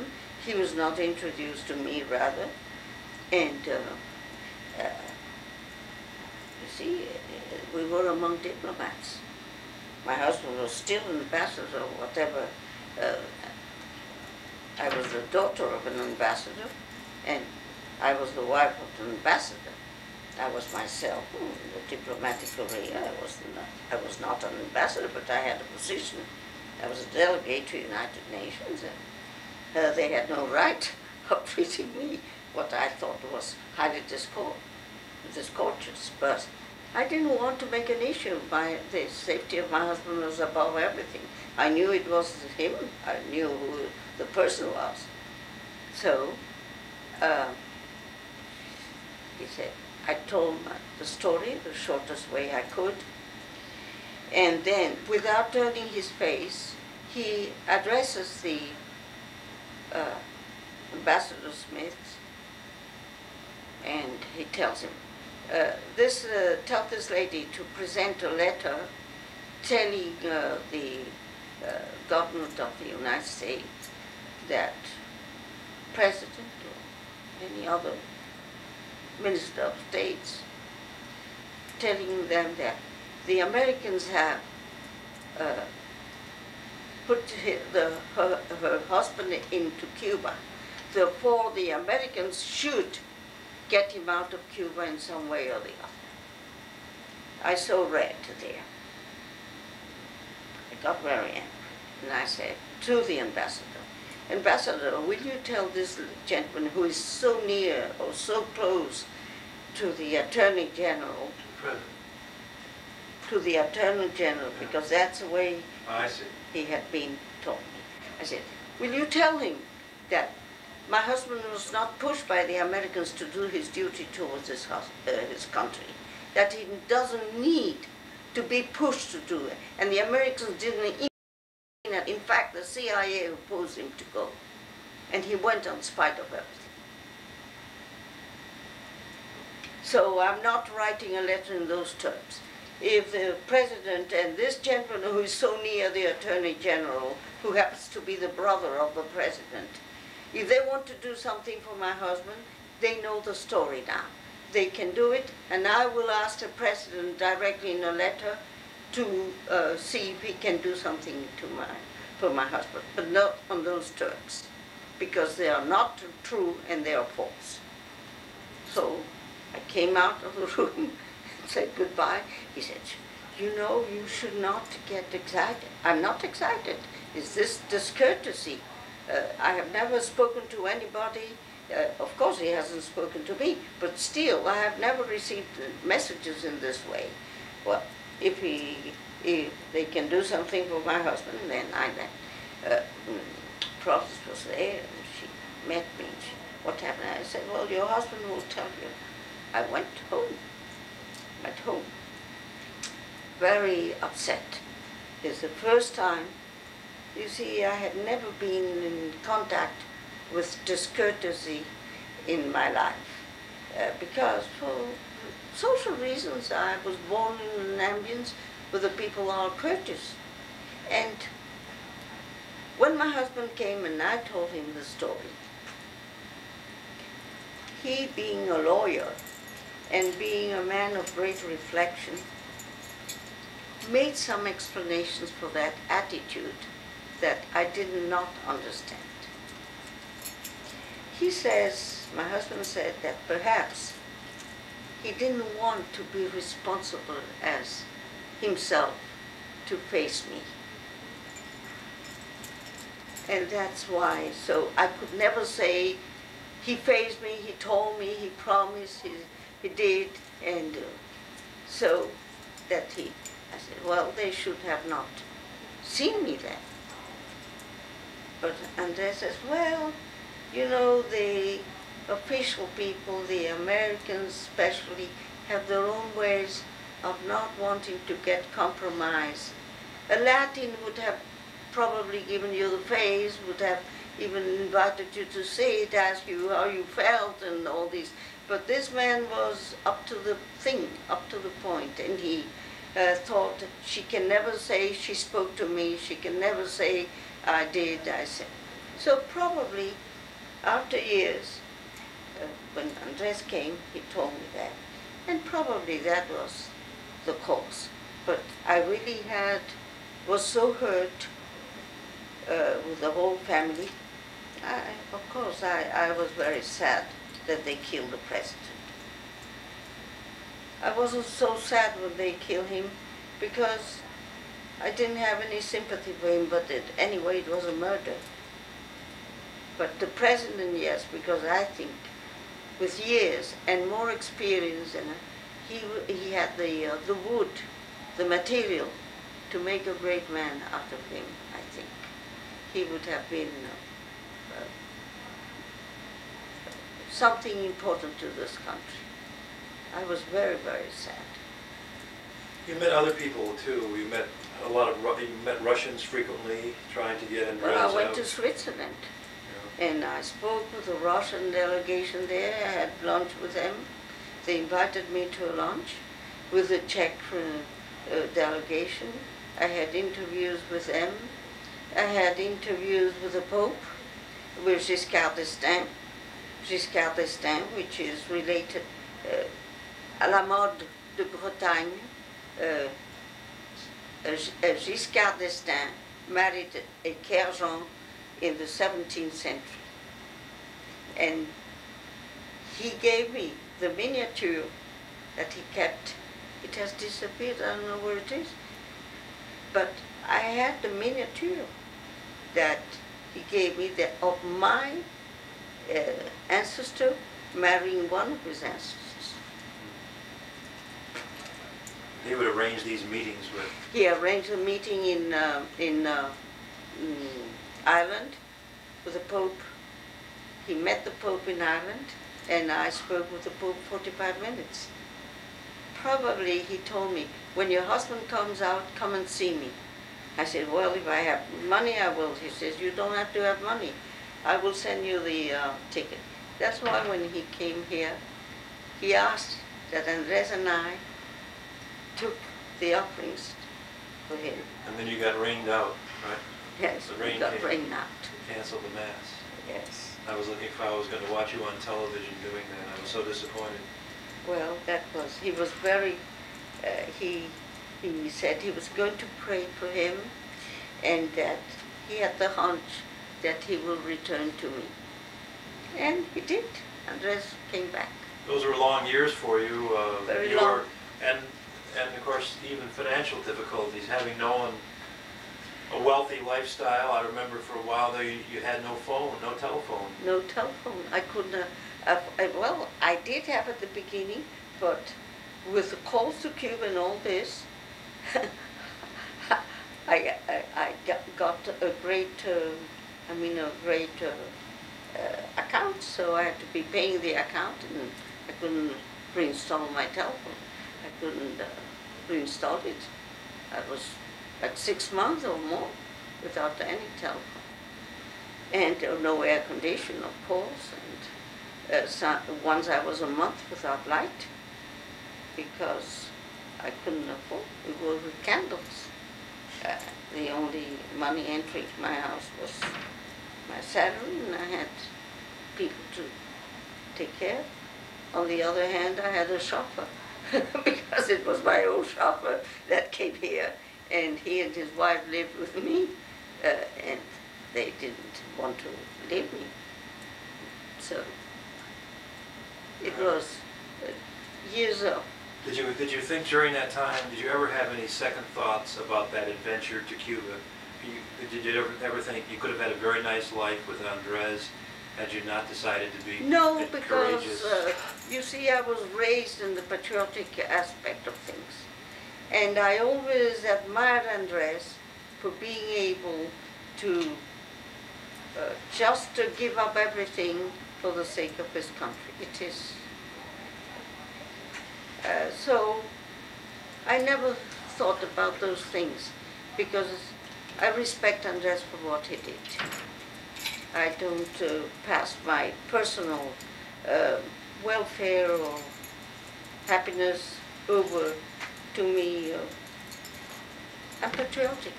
He was not introduced to me, rather. And uh, uh, you see, uh, we were among diplomats. My husband was still an ambassador or whatever. Uh, I was the daughter of an ambassador, and I was the wife of an ambassador. I was myself in the diplomatic career. I was not, I was not an ambassador, but I had a position. I was a delegate to the United Nations, and uh, they had no right of treating me what I thought was highly discord, discourteous. But I didn't want to make an issue. My, the safety of my husband was above everything. I knew it was him. I knew who the person was. So, uh, he said, I told the story the shortest way I could. And then, without turning his face, he addresses the uh, Ambassador Smith and he tells him, uh, this, uh, tell this lady to present a letter telling uh, the uh, government of the United States that president or any other minister of states telling them that the Americans have uh, put the, her, her husband into Cuba. Therefore, the Americans should get him out of Cuba in some way or the other. I so read there. I got very angry, and I said to the ambassador, Ambassador, will you tell this gentleman who is so near or so close to the Attorney General, President. to the Attorney General, because that's the way I see. he had been told. I said, will you tell him that my husband was not pushed by the Americans to do his duty towards his, uh, his country, that he doesn't need to be pushed to do it. And the Americans didn't even, in fact, the CIA opposed him to go. And he went on spite of everything. So I'm not writing a letter in those terms. if the president and this gentleman who is so near the attorney general, who happens to be the brother of the president, if they want to do something for my husband, they know the story now. They can do it, and I will ask the president directly in a letter to uh, see if he can do something to my, for my husband, but not on those terms, because they are not true and they are false. So I came out of the room and said goodbye. He said, You know, you should not get excited. I'm not excited. Is this discourtesy? Uh, I have never spoken to anybody. Uh, of course, he hasn't spoken to me, but still, I have never received messages in this way. Well, if he, if they can do something for my husband, then I. Uh, mm, Frances was there, and she met me. She, what happened? I said, well, your husband will tell you. I went home. Went home. Very upset. It's the first time. You see, I had never been in contact with discourtesy in my life. Uh, because for social reasons, I was born in an ambience where the people are courteous. And when my husband came and I told him the story, he being a lawyer and being a man of great reflection, made some explanations for that attitude that I did not understand. He says, my husband said that perhaps he didn't want to be responsible as himself to face me. And that's why, so I could never say, he faced me, he told me, he promised, he, he did, and uh, so that he, I said, well, they should have not seen me then. But Andres says, well, you know, the official people, the Americans especially, have their own ways of not wanting to get compromised. A Latin would have probably given you the face, would have even invited you to see it, ask you how you felt and all this. But this man was up to the thing, up to the point, and he uh, thought she can never say she spoke to me, she can never say I did, I said. So probably after years, when Andres came, he told me that. And probably that was the cause. But I really had, was so hurt uh, with the whole family. I, of course, I, I was very sad that they killed the president. I wasn't so sad when they killed him because I didn't have any sympathy for him, but it, anyway, it was a murder. But the president, yes, because I think with years and more experience, and he, he had the, uh, the wood, the material to make a great man out of him, I think. He would have been uh, uh, something important to this country. I was very, very sad. You met other people too. You met a lot of, you met Russians frequently, trying to get Andres Well. I went to Switzerland. And I spoke with the Russian delegation there. I had lunch with them. They invited me to a lunch with the Czech uh, uh, delegation. I had interviews with them. I had interviews with the Pope, with Giscard d'Estaing. Giscard d'Estaing, which is related uh, à la mode de Bretagne. Uh, uh, Giscard d'Estaing married a Kerjean in the 17th century. And he gave me the miniature that he kept. It has disappeared, I don't know where it is. But I had the miniature that he gave me that of my uh, ancestor marrying one of his ancestors. He would arrange these meetings with, He arranged a meeting in, uh, in uh, mm, Ireland with the Pope. He met the Pope in Ireland, and I spoke with the Pope 45 minutes. Probably he told me, when your husband comes out, come and see me. I said, well, if I have money, I will. He says, you don't have to have money. I will send you the uh, ticket. That's why when he came here, he asked that Andres and I took the offerings for him. And then you got rained out, right? Yes, The we rain got came. rained out. Canceled the mass. Yes. I was looking for, I was gonna watch you on television doing that. I was so disappointed. Well, that was, he was very, uh, he, he said he was going to pray for him and that he had the hunch that he will return to me. And he did. Andres came back. Those were long years for you. uh, Very you were- long. And, and of course, even financial difficulties, having known a wealthy lifestyle. I remember for a while there, you, you had no phone, no telephone. No telephone. I couldn't, uh, uh, uh, well, I did have at the beginning, but with the calls to Cuba and all this, I, I, I got- a great, uh, I mean, a great uh, account, so I had to be paying the account and I couldn't reinstall my telephone. I couldn't reinstall it. I was like six months or more without any telephone and uh, no air condition, of course. And uh, so, once I was a month without light because I couldn't afford. It was with candles. Uh, the only money entry to my house was my salary, and I had people to take care. of. On the other hand, I had a chauffeur because it was my old chauffeur that came here, and he and his wife lived with me, uh, and they didn't want to leave me. So it was uh, years of Did you, did you think during that time, did you ever have any second thoughts about that adventure to Cuba? You- Did you ever, ever think you could have had a very nice life with Andres had you not decided to be No, because, uh, you see, I was raised in the patriotic aspect of things. And I always admired Andres for being able to uh, just to give up everything for the sake of his country. It is. Uh, so I never thought about those things because I respect Andres for what he did. I don't uh, pass my personal uh, welfare or happiness over to me. Uh, I'm patriotic.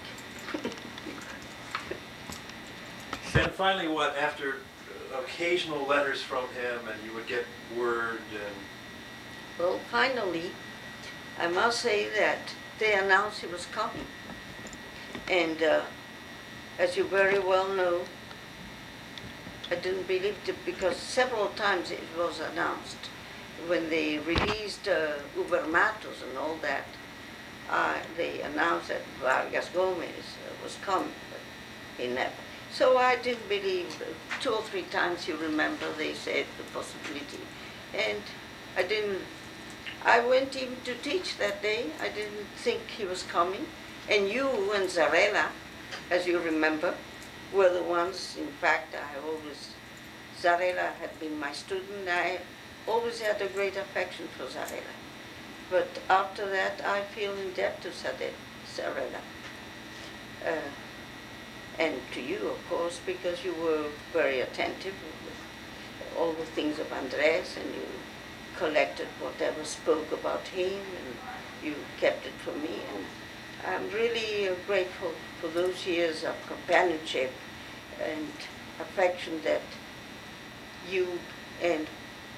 And finally, what, after occasional letters from him and you would get word and, Well, finally, I must say that they announced he was coming. And uh, as you very well know, I didn't believe it because several times it was announced. When they released uh, Huber Matos and all that, uh, they announced that Vargas Gomez uh, was coming, but he never. So I didn't believe. Two or three times, you remember, they said the possibility. And I didn't, I went even to teach that day. I didn't think he was coming. And you and Zarela, as you remember, were the ones, in fact, I always, Zarela had been my student. I always had a great affection for Zarela. But after that, I feel in debt to Zarela. Uh, and to you, of course, because you were very attentive with all the things of Andres and you collected whatever spoke about him and you kept it for me. And I'm really uh, grateful for those years of companionship and affection that you and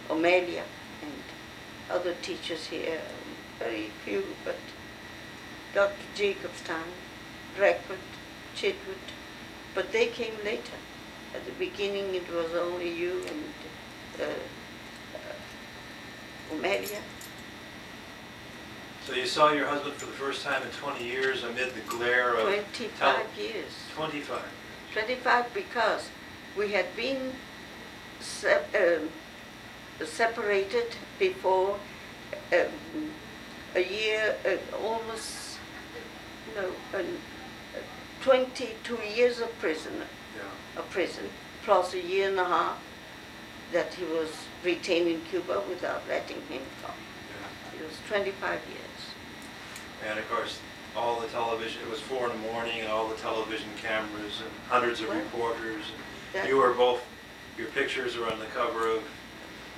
O'Melia and other teachers here, very few, but Dr. Jacobstein, Record, Chitwood, but they came later. At the beginning, it was only you and uh, uh, O'Melia. so you saw your husband for the first time in 20 years amid the glare of... 25 years. 25. 25 because we had been um, separated before um, a year, uh, almost, no, uh, 22 years of prison, Yeah. of prison, plus a year and a half that he was retained in Cuba without letting him come. yeah. It was 25 years. And of course, all the television, it was four in the morning, and all the television cameras and hundreds of Well, reporters. and You were both, your pictures are on the cover of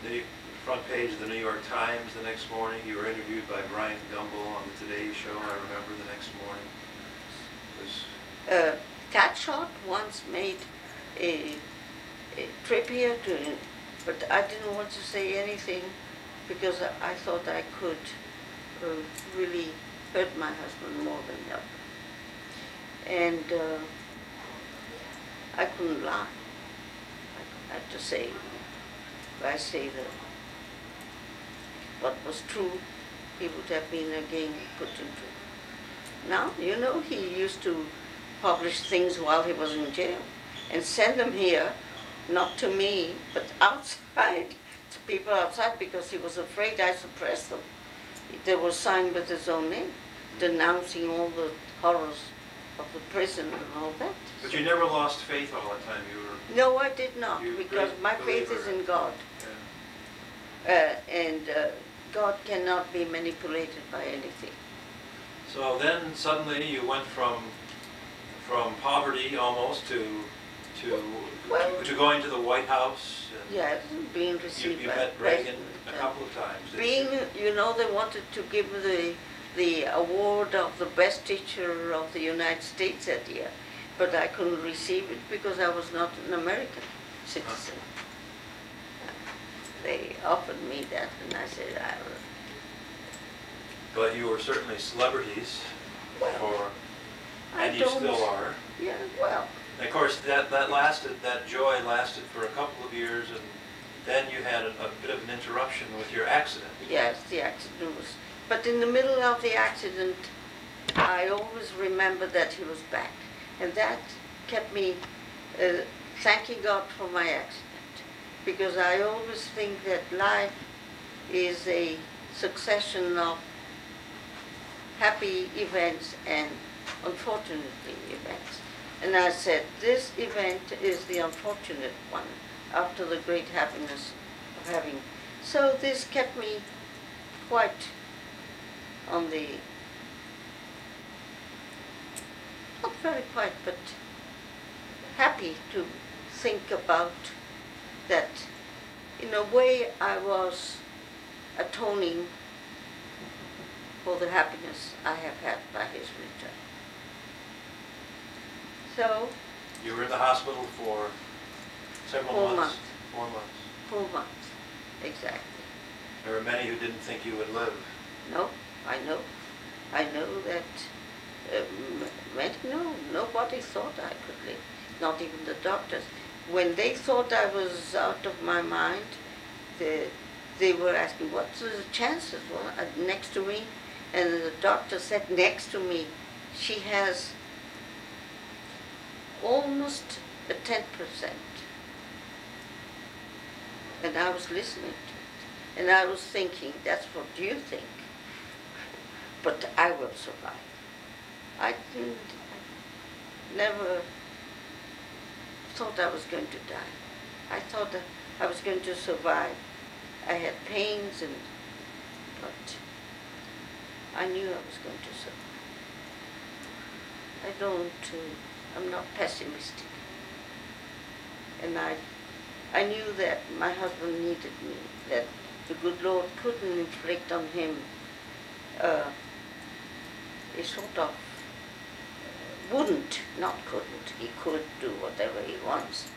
the front page of the New York Times the next morning. You were interviewed by Bryant Gumbel on the Today Show, I remember the next morning. Uh, Catshot once made a, a trip here to, but I didn't want to say anything because I, I thought I could uh, really hurt my husband more than help. And uh, I couldn't lie. I had to say, I say that what was true, he would have been again put into. Now, you know, he used to publish things while he was in jail and send them here, not to me, but outside, to people outside, because he was afraid I suppressed them. They were signed with his own name, denouncing all the horrors of the prison and all that. But you never lost faith all the time. You were, No, I did not, because my faith is in God. Uh, and uh, God cannot be manipulated by anything. So then suddenly you went from, from poverty almost to, to, Well- to going to the White House. and Yes, being You, received you by met Reagan a couple of times. Being, you? you know, they wanted to give the, the award of the best teacher of the United States that year, but I couldn't receive it because I was not an American citizen. They offered me that, and I said, I, But you were certainly celebrities Well, for, I and you don't. still are. Yeah, well, And of course, that, that lasted, that joy lasted for a couple of years, and then you had a, a bit of an interruption with your accident. yes, the accident was, but in the middle of the accident, I always remember that he was back, and that kept me uh, thanking God for my accident, because I always think that life is a succession of happy events and unfortunately events. And I said, this event is the unfortunate one after the great happiness of having. So this kept me quite on the, not very quiet, but happy to think about that in a way I was atoning for the happiness I have had by his return. So, You were in the hospital for several Four months. months. Four months. four months, exactly. There were many who didn't think you would live. No, I know. I know that, um, no, nobody thought I could live, not even the doctors. When they thought I was out of my mind, the, they were asking, what's the chances? Well, uh, next to me, and the doctor said next to me, she has almost a ten percent. And I was listening to it, and I was thinking, that's what you think but I will survive. I didn't, I never thought I was going to die. I thought that I was going to survive. I had pains and, but I knew I was going to survive. I don't, uh, I'm not pessimistic. And I, I knew that my husband needed me, that the good Lord couldn't inflict on him uh, a sort of wouldn't, not couldn't. He could do whatever he wants,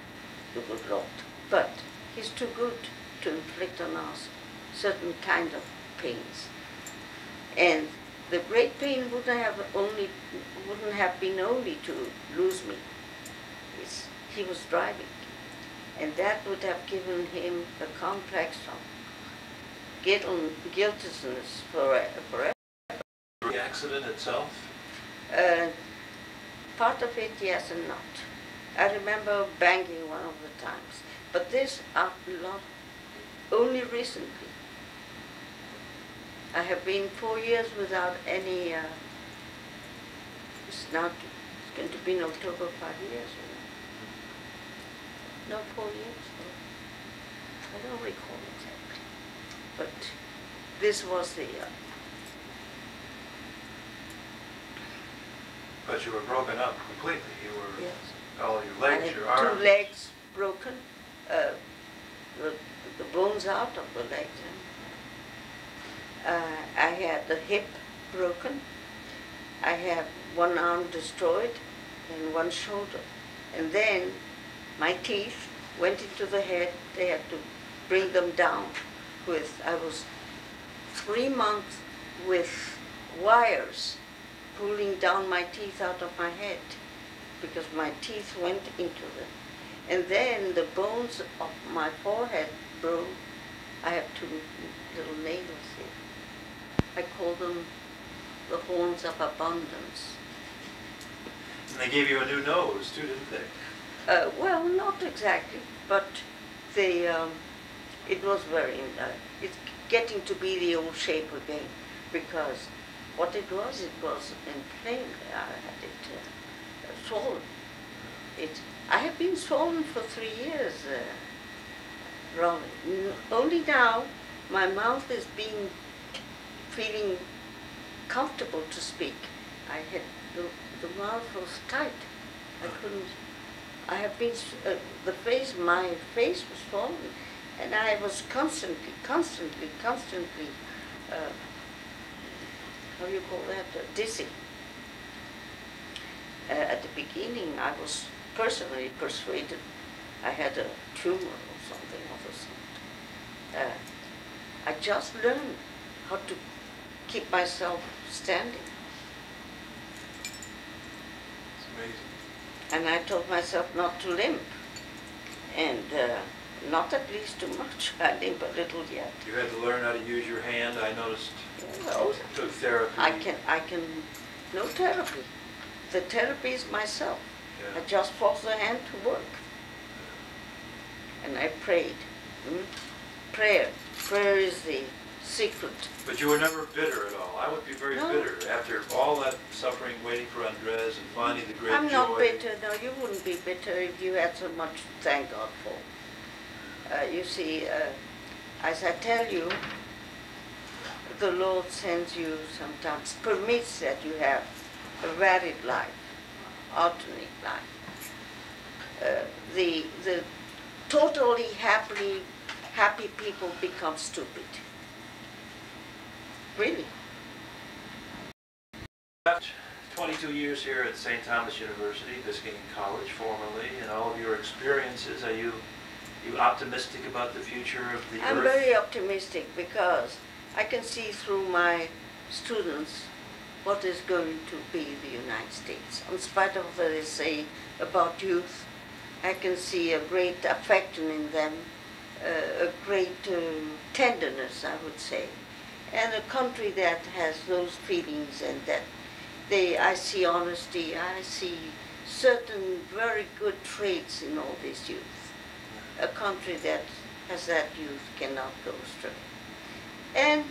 the good Lord. But he's too good to inflict on us certain kind of pains. And the great pain wouldn't have only wouldn't have been only to lose me. It's, he was driving. And that would have given him a complex of guilt, guiltiness forever. forever. The accident itself, Uh, part of it, yes and not. I remember banging one of the times, but this after lot, only recently. I have been four years without any. Uh, it's not. It's going to be in October five years. No, four years. I don't recall exactly, but this was the. Uh, but you were broken up completely. You were, yes. all your I legs, had your two arms. legs broken, uh, the, the bones out of the legs. Uh, I had the hip broken. I have one arm destroyed and one shoulder. And then my teeth went into the head. They had to bring them down with, I was three months with wires pulling down my teeth out of my head because my teeth went into the, and then the bones of my forehead broke. I have two little nails here. I call them the horns of abundance. And they gave you a new nose too, didn't they? Uh, well, not exactly, but the um, it was very uh, it's getting to be the old shape again because what it was, it was inflamed. I had it uh, swollen. It I have been swollen for three years, uh. Only now my mouth is being feeling comfortable to speak. I had the, the mouth was tight. I couldn't. I have been uh, the face. My face was swollen, and I was constantly, constantly, constantly. Uh, how you call that? Uh, dizzy. Uh, at the beginning, I was personally persuaded I had a tumor or something of the sort. Uh, I just learned how to keep myself standing. It's amazing. And I told myself not to limp. And uh, not at least too much. I limp a little yet. You had to learn how to use your hand. I noticed. Well, therapy. I can, I can, no therapy. The therapy is myself. I just forced the hand to work. And I prayed. hmm? Prayer. Prayer is the secret. But you were never bitter at all. I would be very No. bitter after all that suffering, waiting for Andres and finding the great I'm joy. not bitter. No, you wouldn't be bitter if you had so much to thank God for. Uh, you see, uh, as I tell you, the Lord sends you sometimes, permits that you have a varied life, alternate life. Uh, the, the totally happily, happy people become stupid. Really. After 22 years here at St. Thomas University, Biscayne College formerly, and all of your experiences, are you you optimistic about the future of the I'm earth? very optimistic because I can see through my students what is going to be the United States. In spite of what they say about youth, I can see a great affection in them, uh, a great um, tenderness, I would say, and a country that has those feelings and that they, I see honesty, I see certain very good traits in all these youth a country that has that youth cannot go astray. And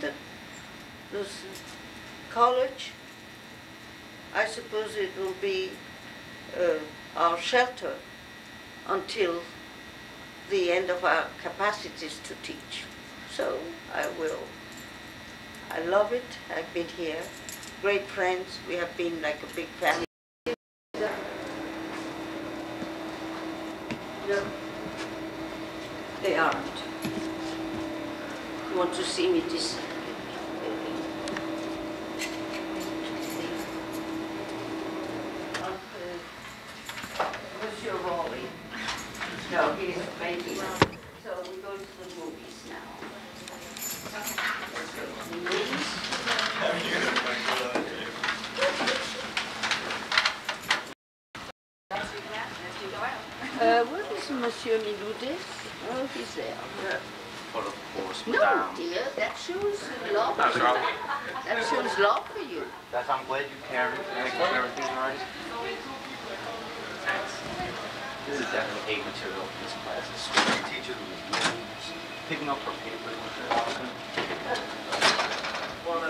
this college, I suppose it will be uh, our shelter until the end of our capacities to teach. So I will. I love it. I've been here. Great friends. We have been like a big family. They aren't. You want to see me this? Monsieur Raleigh. No, he's making. So we go to the movies now. Let's go movies. Uh, where is Monsieur Miloudis? Oh, he's there full of course. No, dear, that shows love. That's right. That is long for you. That's I'm glad you carried everything right. Thanks. This is definitely A material for this class. is the teacher who was picking up her paper. Well,